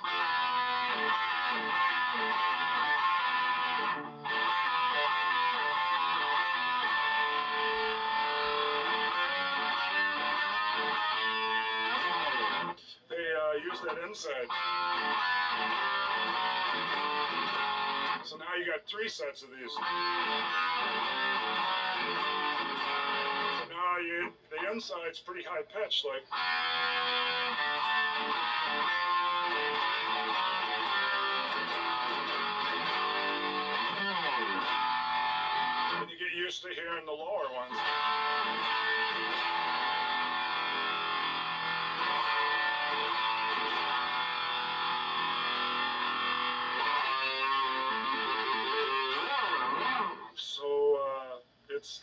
inside. So now you got three sets of these. So now you the inside's pretty high pitched, like. And you get used to hearing the lower ones. It's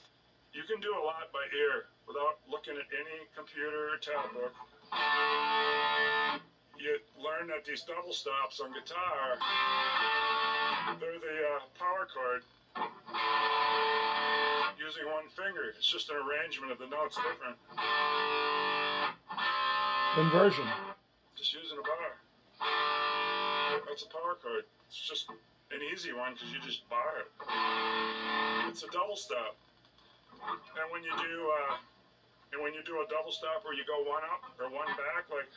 you can do a lot by ear without looking at any computer or tab book. You learn that these double stops on guitar, they're the uh, power chord using one finger. It's just an arrangement of the notes different. Inversion. Just using a bar. That's a power chord. It's just an easy one because you just bar it. It's a double stop. And when you do, uh, and when you do a double stop where you go one up or one back, like.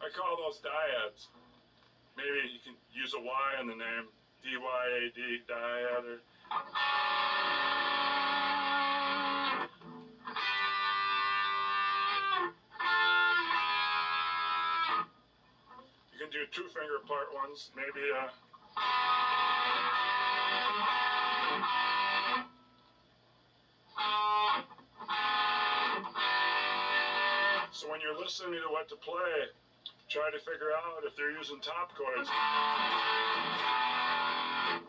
I call those dyads. Maybe you can use a Y in the name. D Y A D dyad or do two finger part ones, maybe uh So when you're listening to what to play, try to figure out if they're using top chords.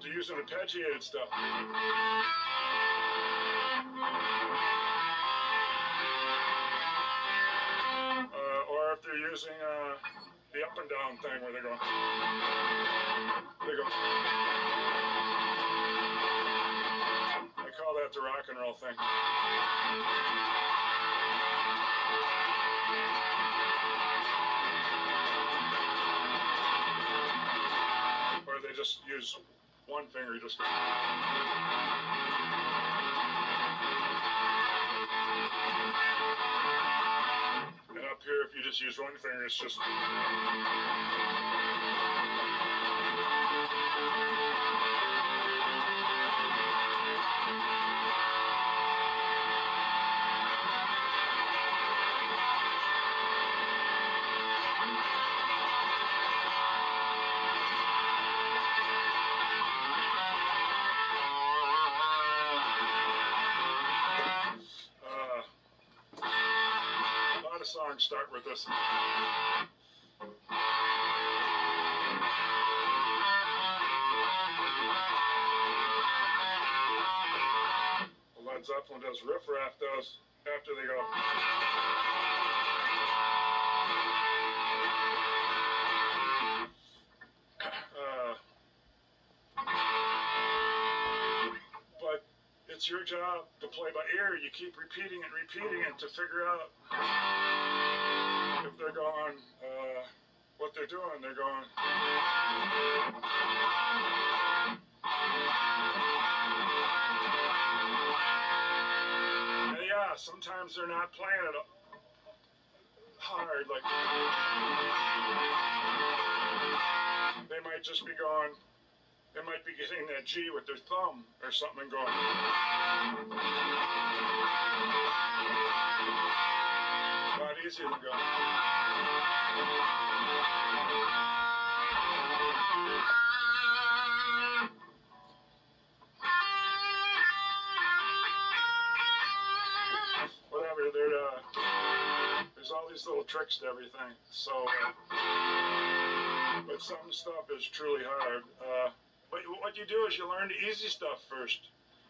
They're using arpeggiated stuff. Uh, or if they're using uh, the up and down thing where they go. They go. I call that the rock and roll thing. Or they just use one finger, just. Up here, if you just use one finger, it's just. Start with this. Led Zeppelin does Riff Raff does after they go. Uh, but it's your job to play by ear. You keep repeating and repeating it to figure out they're going, uh, what they're doing. They're going. And yeah, sometimes they're not playing it hard, like they might just be going, they might be getting that G with their thumb or something and going. Lot easier than going. Whatever, there, uh, there's all these little tricks to everything. So, uh, but some stuff is truly hard. Uh, but what you do is you learn the easy stuff first.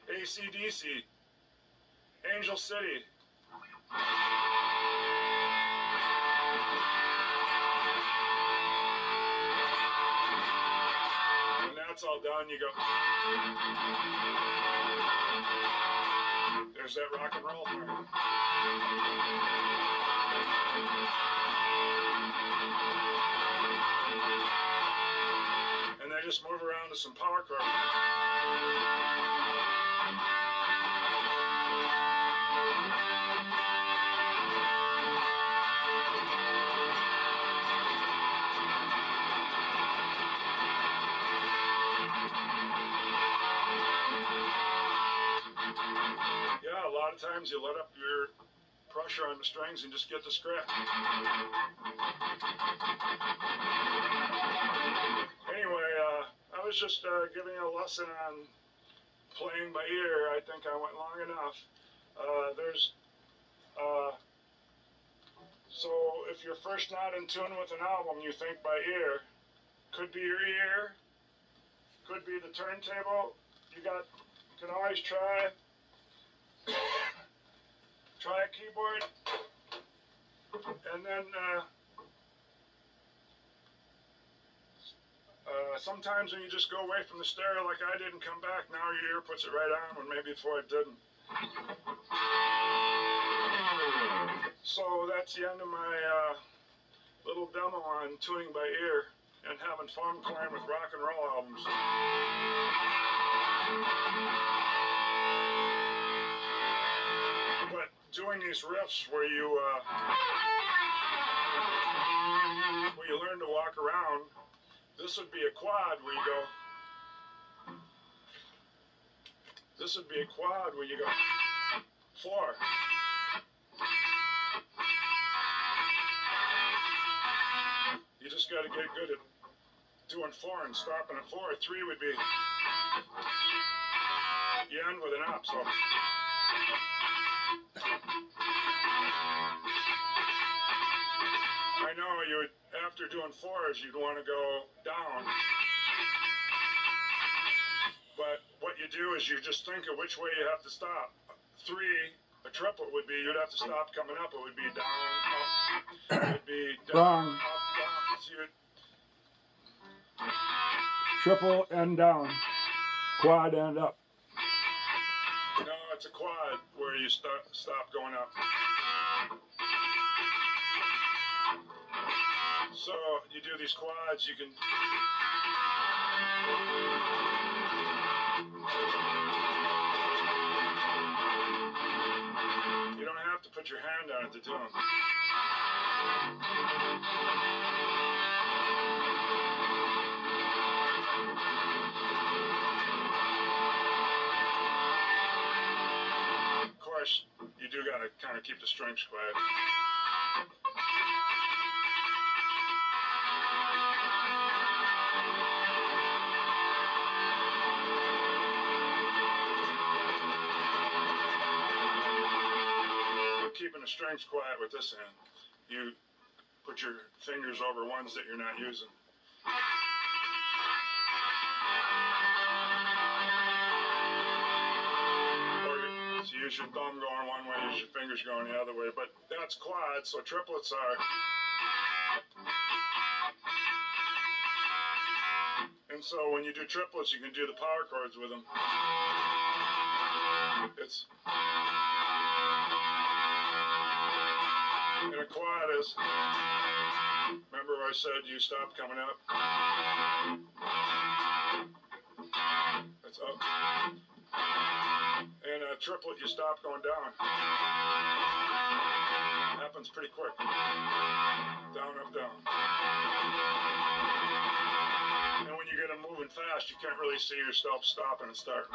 ACDC, Angel City. That's all done, you go. There's that rock and roll part. And they just move around to some power chords. Times you let up your pressure on the strings and just get the scratch. Anyway, uh, I was just uh, giving a lesson on playing by ear. I think I went long enough. Uh, there's uh, so if you're first not in tune with an album, you think by ear. Could be your ear. Could be the turntable. You got. You can always try. Try a keyboard, and then uh, uh, sometimes when you just go away from the stereo like I did and come back, now your ear puts it right on when maybe before it didn't. So that's the end of my uh, little demo on tuning by ear and having fun playing with rock and roll albums. Doing these riffs where you uh, where you learn to walk around, this would be a quad where you go. This would be a quad where you go four. You just got to get good at doing four and stopping at four. Three would be you end with an up. So. I know you would, after doing fours, you'd want to go down. But what you do is you just think of which way you have to stop. Three, a triplet would be you'd have to stop coming up. It would be down, up. It would be down, Wrong. up, down. So Triple and down. Quad and up. It's a quad where you stop, stop going up. So you do these quads, you can. You don't have to put your hand on it to do them. Course, you do got to kind of keep the strings quiet. keeping the strings quiet with this end, You put your fingers over ones that you're not using. Use your thumb going one way, use your fingers going the other way. But that's quad, so triplets are. And so when you do triplets, you can do the power chords with them. It's and a quad is. Remember I said you stop coming up? That's up. Triplet, you stop going down. Happens happens pretty quick. Down, up, down. And when you get them moving fast, you can't really see yourself stopping and starting.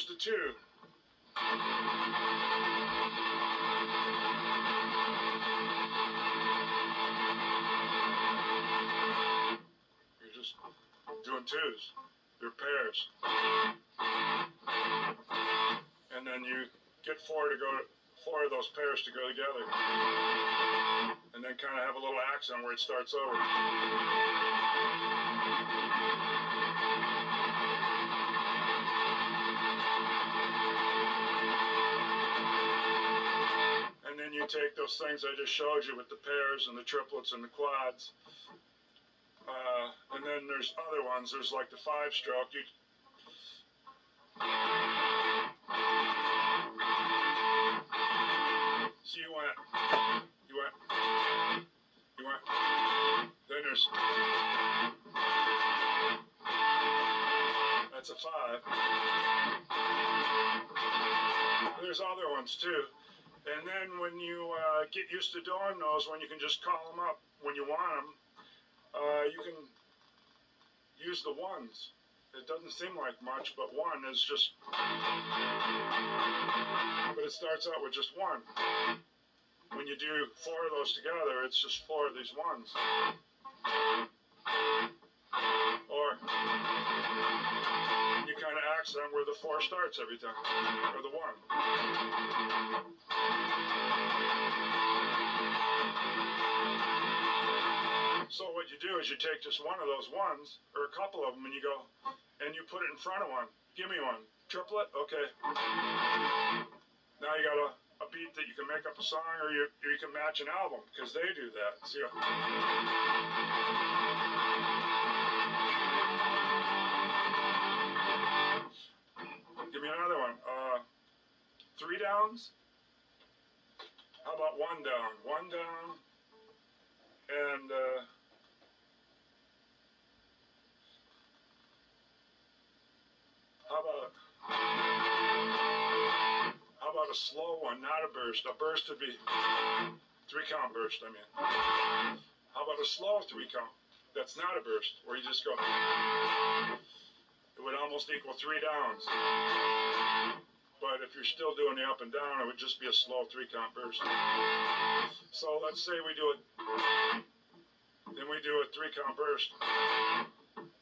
There's the two. You're just doing twos. They're pairs. And then you get four to go four of those pairs to go together. And then kind of have a little accent where it starts over. Then you take those things I just showed you with the pairs and the triplets and the quads. Uh, and then there's other ones. There's like the five stroke. You, so you went, you went, you went. Then there's that's a five. There's other ones too. And then when you uh, get used to doing those, when you can just call them up when you want them, uh, you can use the ones. It doesn't seem like much, but one is just. But it starts out with just one. When you do four of those together, it's just four of these ones. Or you kind of accent where the four starts every time, or the one. So what you do is you take just one of those ones, or a couple of them, and you go, and you put it in front of one. Give me one. Triplet? Okay. Now you got a, a beat that you can make up a song, or you, or you can match an album, because they do that. See? Three downs? How about one down? One down, and uh, how about how about a slow one, not a burst? A burst would be three count burst. I mean, how about a slow three count? That's not a burst, where you just go. It would almost equal three downs. But if you're still doing the up and down, it would just be a slow three count burst. So let's say we do it, then we do a three count burst,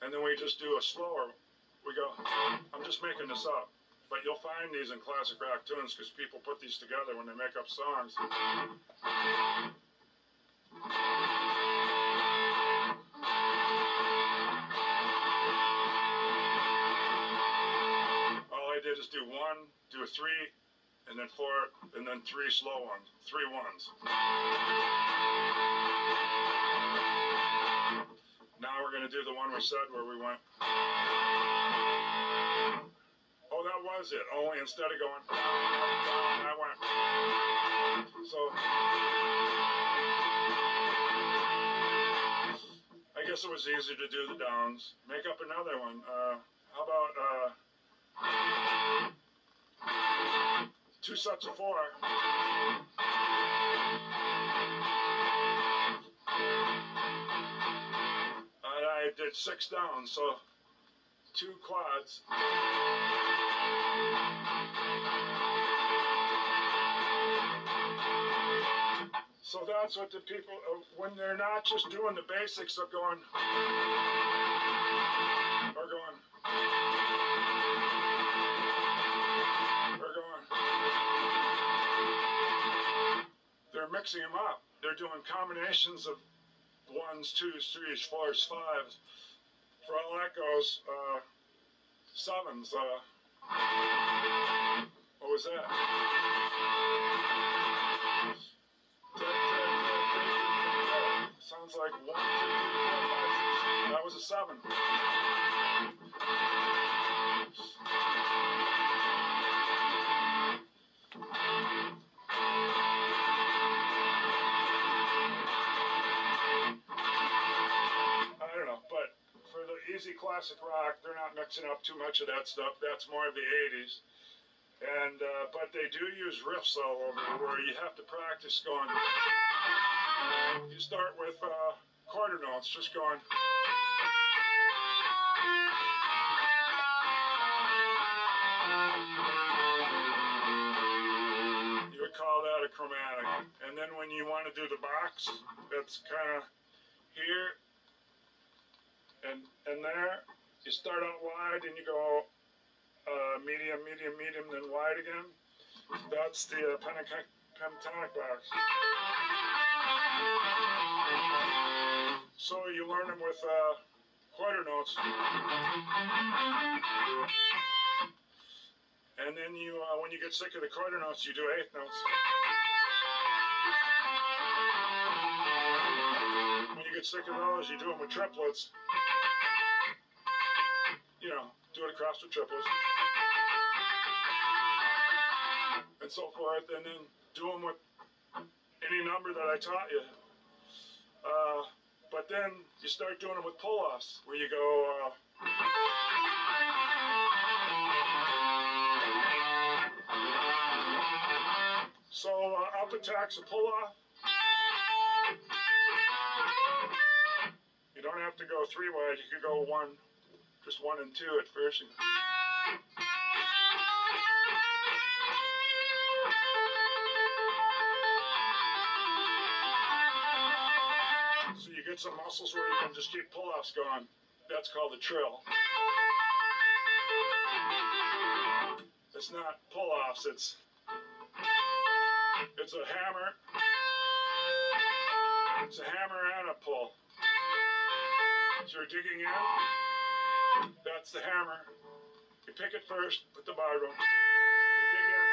and then we just do a slower. We go, I'm just making this up, but you'll find these in classic rock tunes because people put these together when they make up songs. Is do one, do a three, and then four, and then three slow ones, three ones. Now we're gonna do the one we said where we went. Oh, that was it. Only instead of going I went. So I guess it was easier to do the downs. Make up another one. Uh, how about uh, two sets of four? And I did six downs, so two quads. So that's what the people, uh, when they're not just doing the basics of going, mixing them up. They're doing combinations of ones, twos, threes, fours, fives. For all that goes, uh, sevens. Uh, what was that? sounds like one, two, three, four, five, six. That was a seven. Easy classic rock, they're not mixing up too much of that stuff. That's more of the 80s. And uh, but they do use riffs all over where you have to practice going. You start with uh, quarter notes, just going. You would call that a chromatic. And then when you want to do the box, it's kind of here and and there. You start out wide and you go uh, medium, medium, medium, then wide again. That's the uh, pentatonic, box. So you learn them with uh, quarter notes. And then you, uh, when you get sick of the quarter notes, you do eighth notes. When you get sick of those, you do them with triplets. You know, do it across the triplets. And so forth, and then do them with any number that I taught you. Uh, but then you start doing them with pull-offs, where you go. Uh, so uh, up attacks a pull-off. You don't have to go three wide. You could go one, just one and two at first. So you get some muscles where you can just keep pull-offs going. That's called a trill. It's not pull-offs. It's it's a hammer. It's a hammer and a pull. So you're digging in. That's the hammer. You pick it first, put the down. You dig in,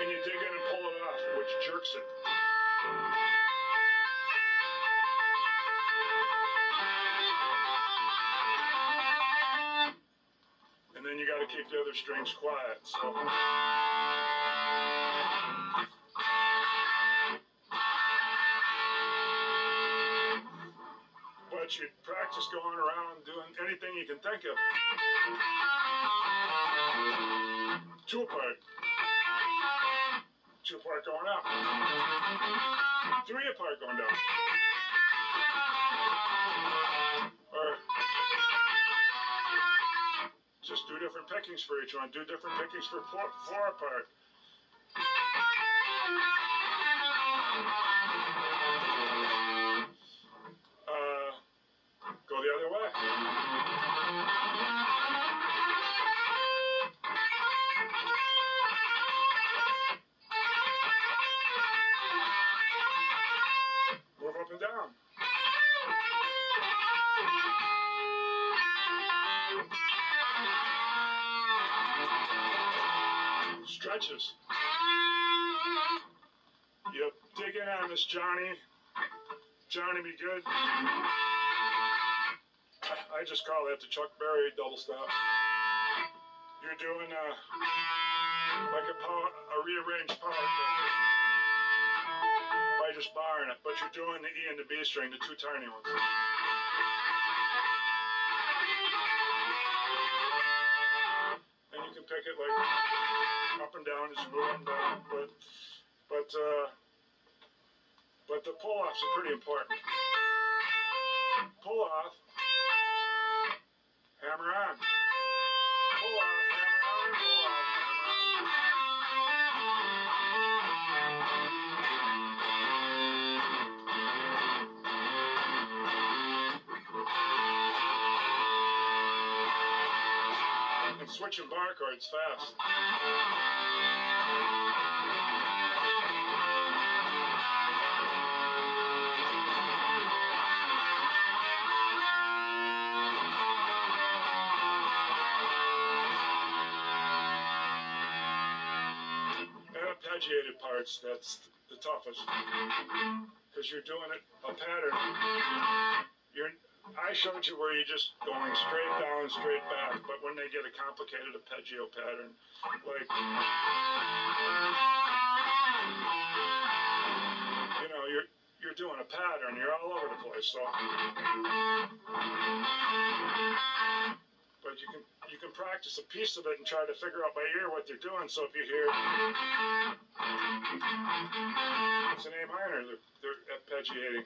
and you dig in and pull it off, which jerks it. And then you got to keep the other strings quiet. So. But you practice going around doing anything you can think of. Two part. Two part going up. Three apart going down. Or just do different pickings for each one. Do different pickings for four, four apart. Stretches. You dig in on this Johnny. Johnny B. Goode. I just call that the Chuck Berry double stop. You're doing uh, like a power, a rearranged power chord by just barring it, but you're doing the E and the B string, the two tiny ones. And you can pick it like up and down, just move them down, but but uh, but the pull offs are pretty important. Pull off, hammer on. Pull off, hammer on, pull off, hammer on. And switching bar chords fast. Arpeggiated parts, that's the toughest. because you're doing it a pattern. You're I showed you where you're just going straight down, straight back, but when they get a complicated arpeggio pattern, like you know, you're you're doing a pattern, you're all over the place. So, but you can you can practice a piece of it and try to figure out by ear what they're doing. So if you hear it's an A minor, they're, they're arpeggiating,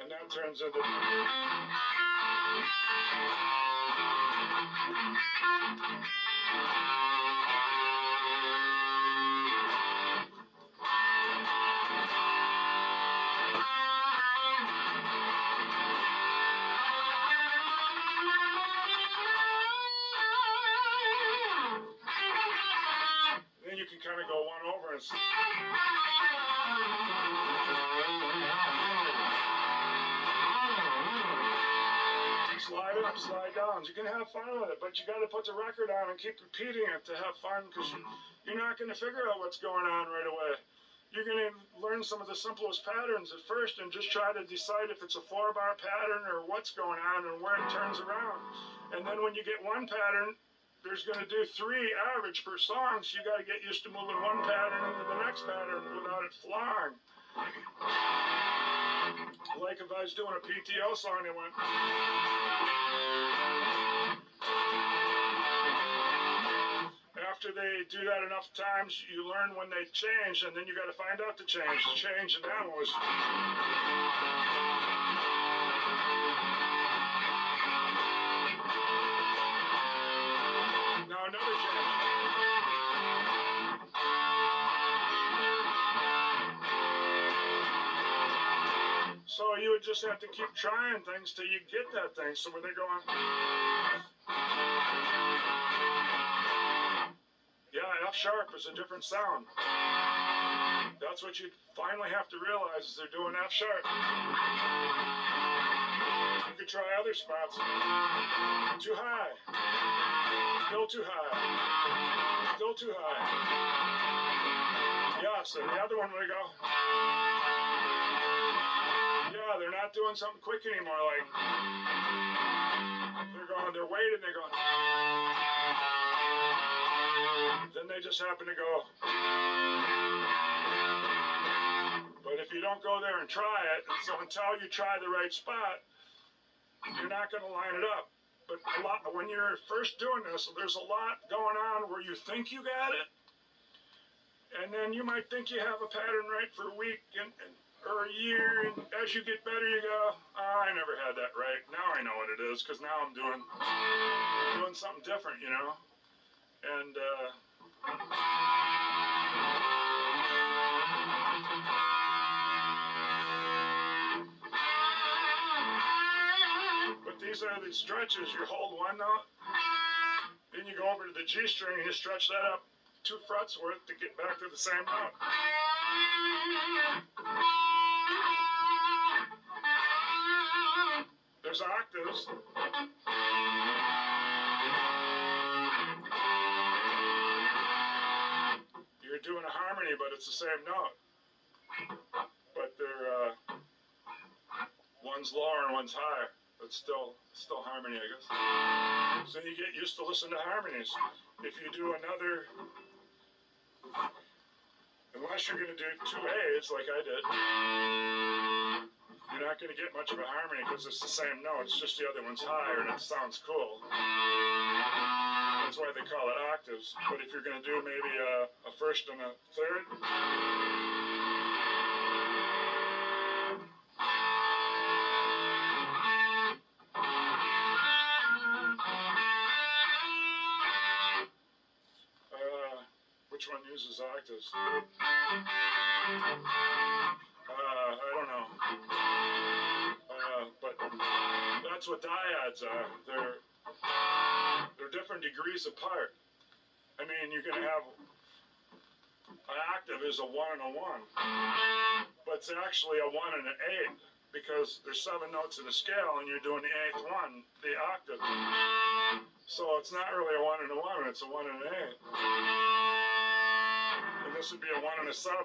and that turns into go one over and. s- Slide up, slide down. You can have fun with it, but you got to put the record on and keep repeating it to have fun because you, you're not going to figure out what's going on right away. You're going to learn some of the simplest patterns at first and just try to decide if it's a four bar pattern or what's going on and where it turns around. And then when you get one pattern, there's going to do three average per song, so you got to get used to moving one pattern into the next pattern without it flying. Like if I was doing a BTO song and went. After they do that enough times, you learn when they change, and then you got to find out the change. The change in that was. Another. So you would just have to keep trying things till you get that thing. So when they're going, yeah, F sharp is a different sound. That's what you finally have to realize is they're doing F sharp. You could try other spots. Too high. Still too high. Still too high. Yeah, so the other one we go. Yeah, they're not doing something quick anymore. Like they're going, they're waiting, they're going. Then they just happen to go. But if you don't go there and try it, so until you try the right spot, you're not going to line it up. But a lot when you're first doing this, there's a lot going on where you think you got it, and then you might think you have a pattern right for a week and, and or a year, and as you get better, you go, oh, I never had that right. Now I know what it is because now I'm doing doing something different, you know. And uh, these are the stretches. You hold one note, then you go over to the G string and you stretch that up two frets worth to get back to the same note. There's octaves. You're doing a harmony, but it's the same note. But they're uh, one's lower and one's higher. But still, still harmony, I guess. So you get used to listen to harmonies. If you do another, unless you're going to do two A's like I did, you're not going to get much of a harmony because it's the same note. It's just the other one's higher and it sounds cool. That's why they call it octaves. But if you're going to do maybe a, a first and a third, which one uses octaves? Uh, I don't know. Uh, but that's what dyads are. They're they're different degrees apart. I mean, you can have an octave is a one and a one, but it's actually a one and an eight because there's seven notes in a scale, and you're doing the eighth one, the octave. So it's not really a one and a one; it's a one and an eight. This would be a one and a seven.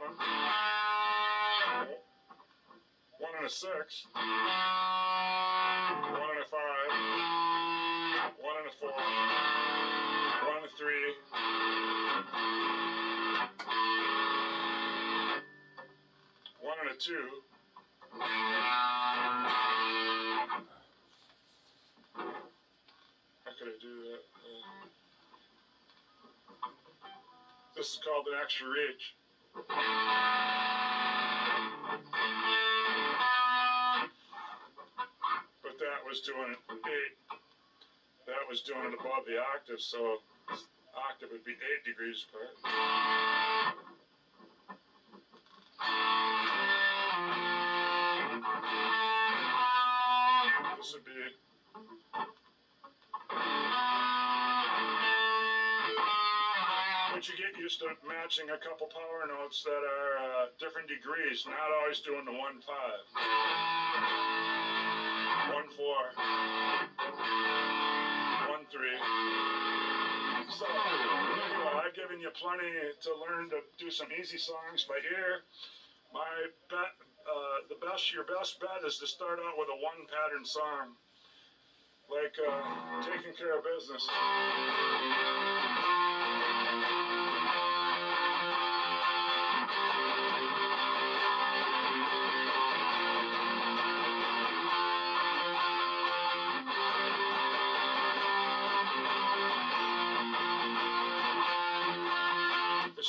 One and a six. One and a five. One and a four. One and a three. One and a two. How could I do that? This is called an extra reach. But that was doing it eight. That was doing it above the octave, so octave would be eight degrees apart. This would be But you get used to matching a couple power notes that are uh, different degrees, not always doing the one five. One four. One three. So anyway, I've given you plenty to learn to do some easy songs by ear. My bet, uh, the best, your best bet is to start out with a one pattern song, like uh, taking care of business.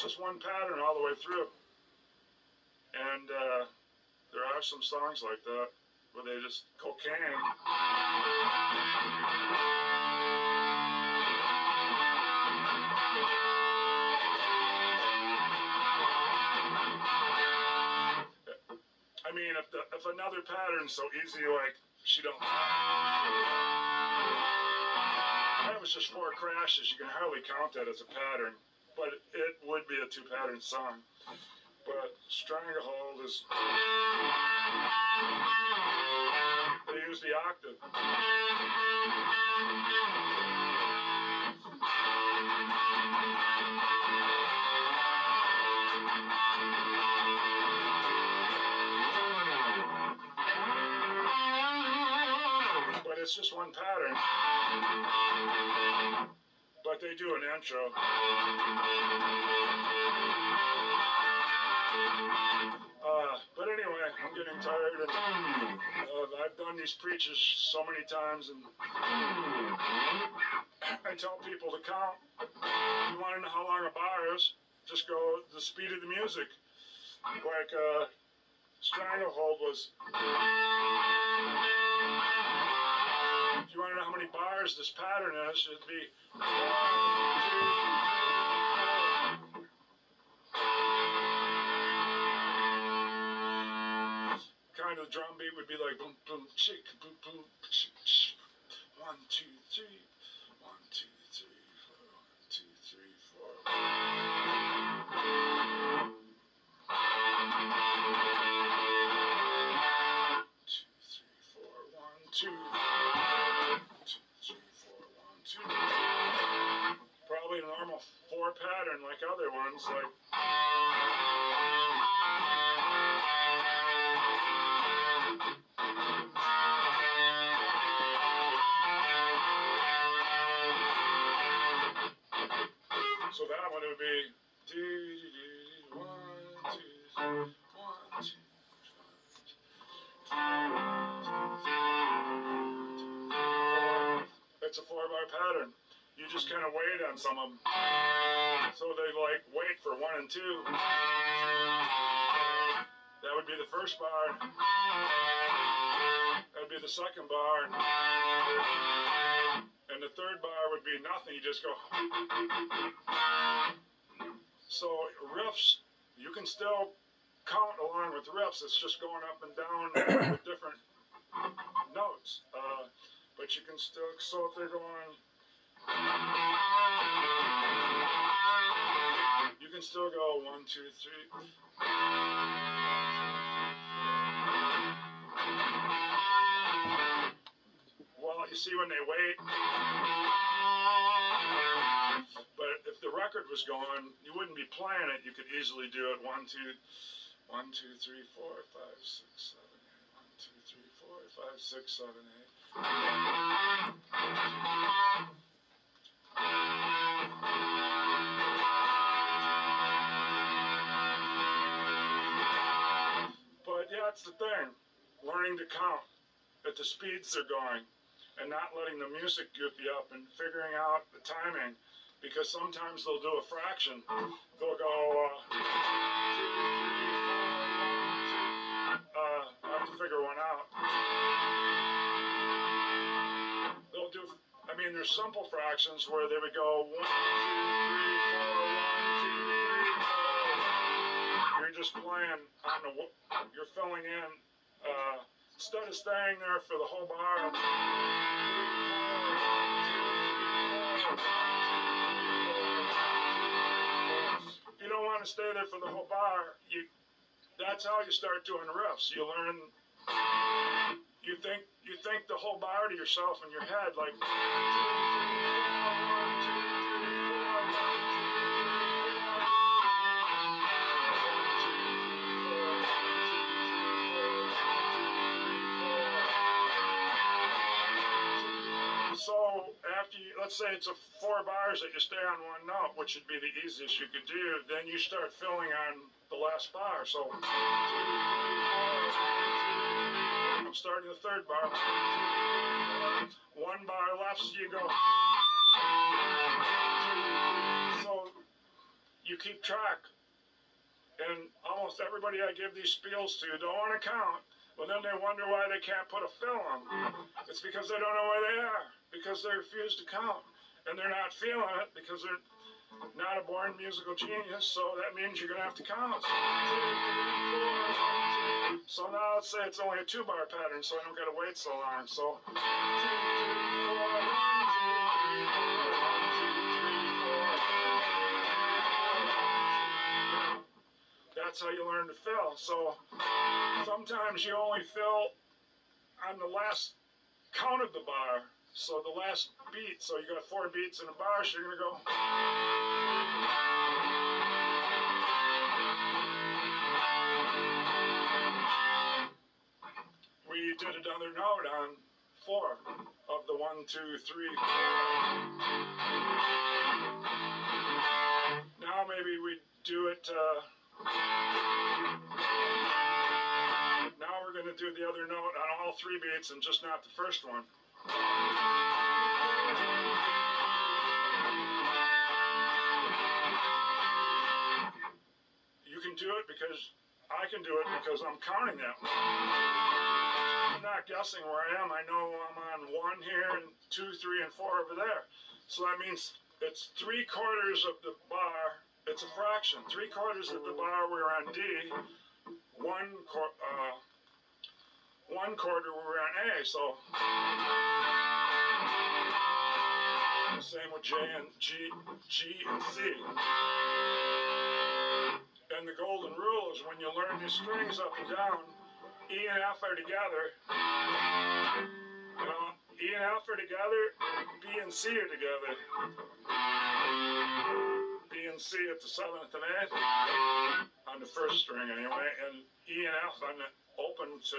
It's just one pattern all the way through. And uh, there are some songs like that where they just cocaine. I mean, if the if another pattern's so easy, like she don't. That was just four crashes. You can hardly count that as a pattern, would be a two pattern song. But Stranglehold is. They use the octave. But it's just one pattern. They do an intro. Uh, but anyway, I'm getting tired, uh, I've done these preaches so many times, and I tell people to count. If you want to know how long a bar is, just go the speed of the music. Like uh, Stranglehold was. You want to know how many bars this pattern is, it'd be. Kind of drum beat would be like boom, boom, chick, boom, boom, chick, chick. One, two, three. One, two, three, four. One, two, three, four. Pattern like other ones, like. So that one would be It's a four bar pattern. You just kind of wait on some of them. So they like wait for one and two. That would be the first bar. That would be the second bar. And the third bar would be nothing. You just go. So riffs, you can still count along with riffs. It's just going up and down with different notes. Uh, but you can still, so if they're going, you can still go one, two, three. Well, you see when they wait. But if the record was going, you wouldn't be playing it. You could easily do it one, two, one, two, three, four, five, six, seven, eight. One, two, three, four, five, six, seven, eight. But yeah, that's the thing. Learning to count at the speeds they're going and not letting the music goof you up and figuring out the timing because sometimes they'll do a fraction. They'll go, uh, uh, I have to figure one out. Mean, there's simple fractions where they would go one, two, three, four, one, two, three, four. You're just playing on the, you're filling in, uh, instead of staying there for the whole bar. You don't want to stay there for the whole bar. You, that's how you start doing riffs. You learn. You think you think the whole bar to yourself in your head, like. So after you, let's say it's a four bars that you stay on one note, which would be the easiest you could do. Then you start filling on the last bar. So I'm starting the third bar. One bar left, so you go. So you keep track. And almost everybody I give these spiels to don't want to count. But then they wonder why they can't put a fill on. It's because they don't know where they are. Because they refuse to count. And they're not feeling it because they're not a born musical genius. So that means you're going to have to count. So now let's say it's only a two bar pattern, so I don't got to wait so long. So. That's how you learn to fill. So sometimes you only fill on the last count of the bar. So the last beat, so you got four beats in a bar, so you're gonna go. We did another note on four of the one, two, three. Now maybe we do it. Uh, now we're gonna do the other note on all three beats and just not the first one. You can do it because I can do it because I'm counting them. I'm not guessing where I am. I know I'm on one here and two, three, and four over there. So that means it's three quarters of the bar. It's a fraction. Three quarters of the bar we're on D. One quar- uh, one quarter we were on A. So same with J and G, G and C. And the golden rule is when you learn these strings up and down, E and F are together. You know, E and F are together, B and C are together. B and C at the seventh and eighth on the first string anyway, and E and F on the open to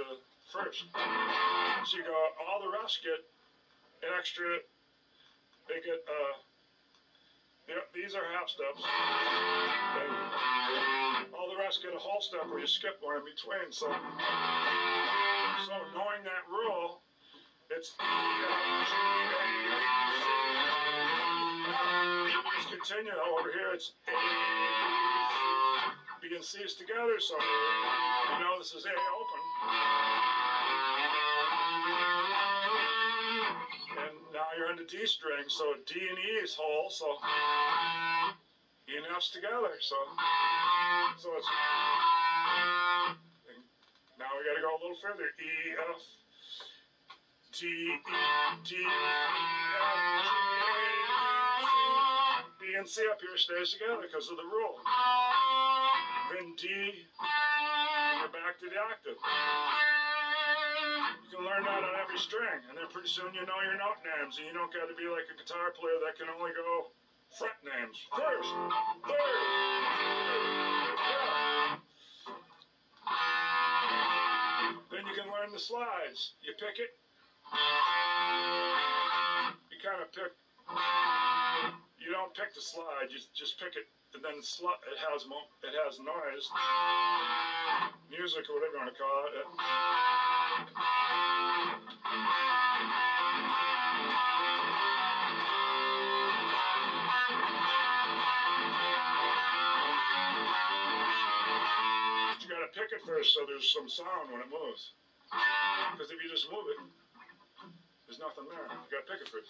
first. So you go, all the rest get an extra. They get uh. These are half steps. And all the rest get a whole step where you skip one in between. So, so knowing that rule, it's. Let's continue over here. It's A, B, and C is together. So you know this is A open. And now you're on the D string, so D and E is whole, so E and F's together, so so it's now we gotta go a little further. E F D E D E F G A B and C up here stays together because of the rule. Then D, and back to the octave. You can learn that on every string, and then pretty soon you know your note names, and you don't got to be like a guitar player that can only go fret names. First, third, yeah. Then you can learn the slides. You pick it. You kind of pick. You don't pick the slide. You just pick it, and then it has mo- it has noise, music, or whatever you want to call it. You gotta pick it first so there's some sound when it moves. Because if you just move it, there's nothing there. You gotta pick it first.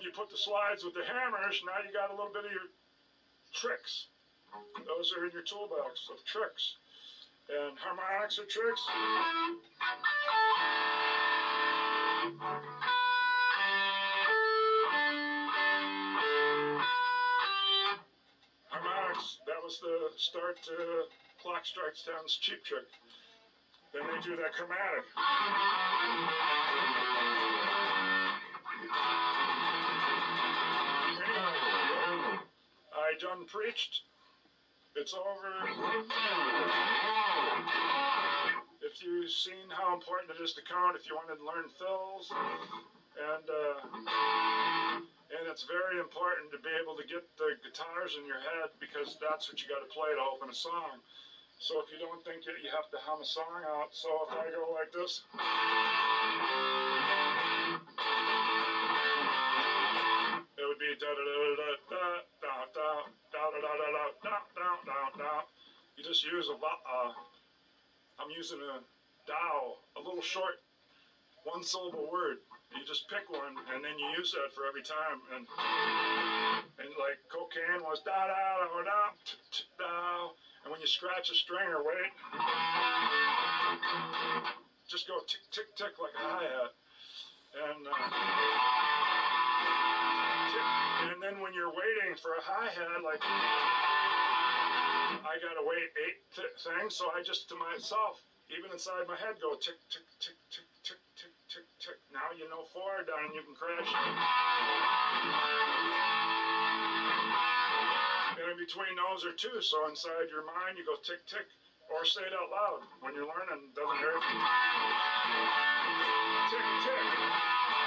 You put the slides with the hammers, now you got a little bit of your tricks. Those are in your toolbox of tricks. And harmonics are tricks. Harmonics, that was the start to Clock Strikes Down's cheap trick. Then they do that chromatic. Anyway, I done preached. It's over. If you've seen how important it is to count, if you want to learn fills, and uh, and it's very important to be able to get the guitars in your head because that's what you got to play to open a song. So if you don't think it, you have to hum a song out. So if I go like this. It would be da da da da da da da da da da da da da da da. You just use a uh, I'm using a Dow, a little short, one syllable word. You just pick one and then you use that for every time. And and like cocaine was da da da da da. And when you scratch a string or wait, just go tick, tick, tick like a hi-hat. And, uh, and then when you're waiting for a hi-hat, like, I gotta wait eight th things, so I just to myself, even inside my head, go tick, tick, tick, tick, tick, tick, tick, tick. Now you know four down, you can crash. And in between those are two, so inside your mind you go tick tick, or say it out loud when you're learning. Doesn't hurt. Tick tick.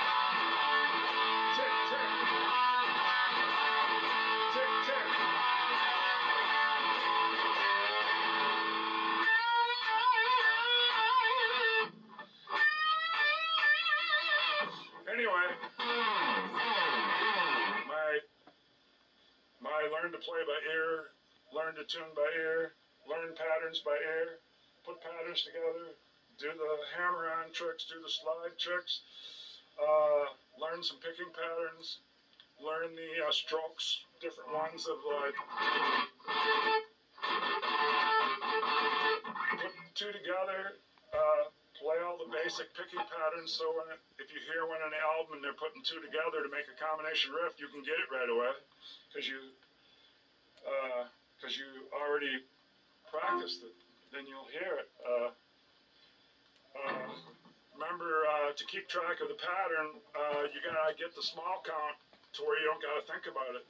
Learn to play by ear, learn to tune by ear, learn patterns by ear, put patterns together, do the hammer on tricks, do the slide tricks, uh, learn some picking patterns, learn the uh, strokes, different ones of like put two together, uh, play all the basic picking patterns. So when it, if you hear one on the album and they're putting two together to make a combination riff, you can get it right away because you because you already practiced it. Then you'll hear it. Uh, uh, remember uh, to keep track of the pattern, uh, you gotta get the small count to where you don't gotta think about it.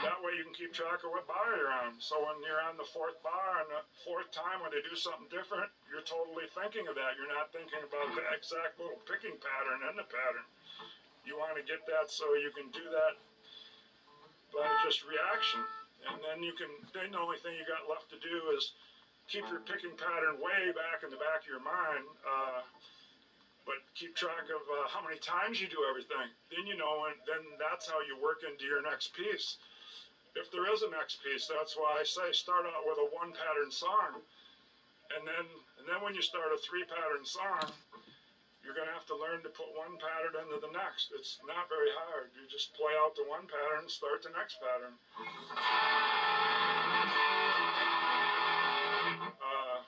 That way you can keep track of what bar you're on. So when you're on the fourth bar and the fourth time when they do something different, you're totally thinking of that. You're not thinking about the exact little picking pattern in the pattern. You want to get that so you can do that by just reaction. And then you can, then the only thing you got left to do is keep your picking pattern way back in the back of your mind. Uh, but keep track of uh, how many times you do everything. Then you know, and then that's how you work into your next piece. If there is a next piece, that's why I say start out with a one pattern song, and then and then when you start a three pattern song, you're gonna have to learn to put one pattern into the next. It's not very hard. You just play out the one pattern, start the next pattern. Uh,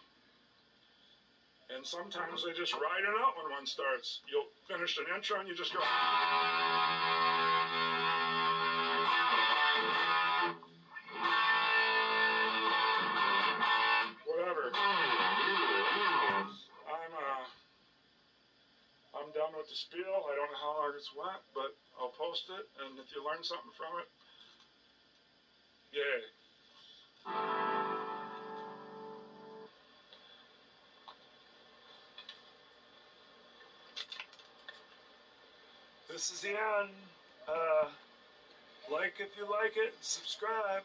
and sometimes they just ride it out when one starts. You'll finish an intro and you just go. Spiel. I don't know how long it's went, but I'll post it, and if you learn something from it, yay. This is the end. Uh, like if you like it, subscribe.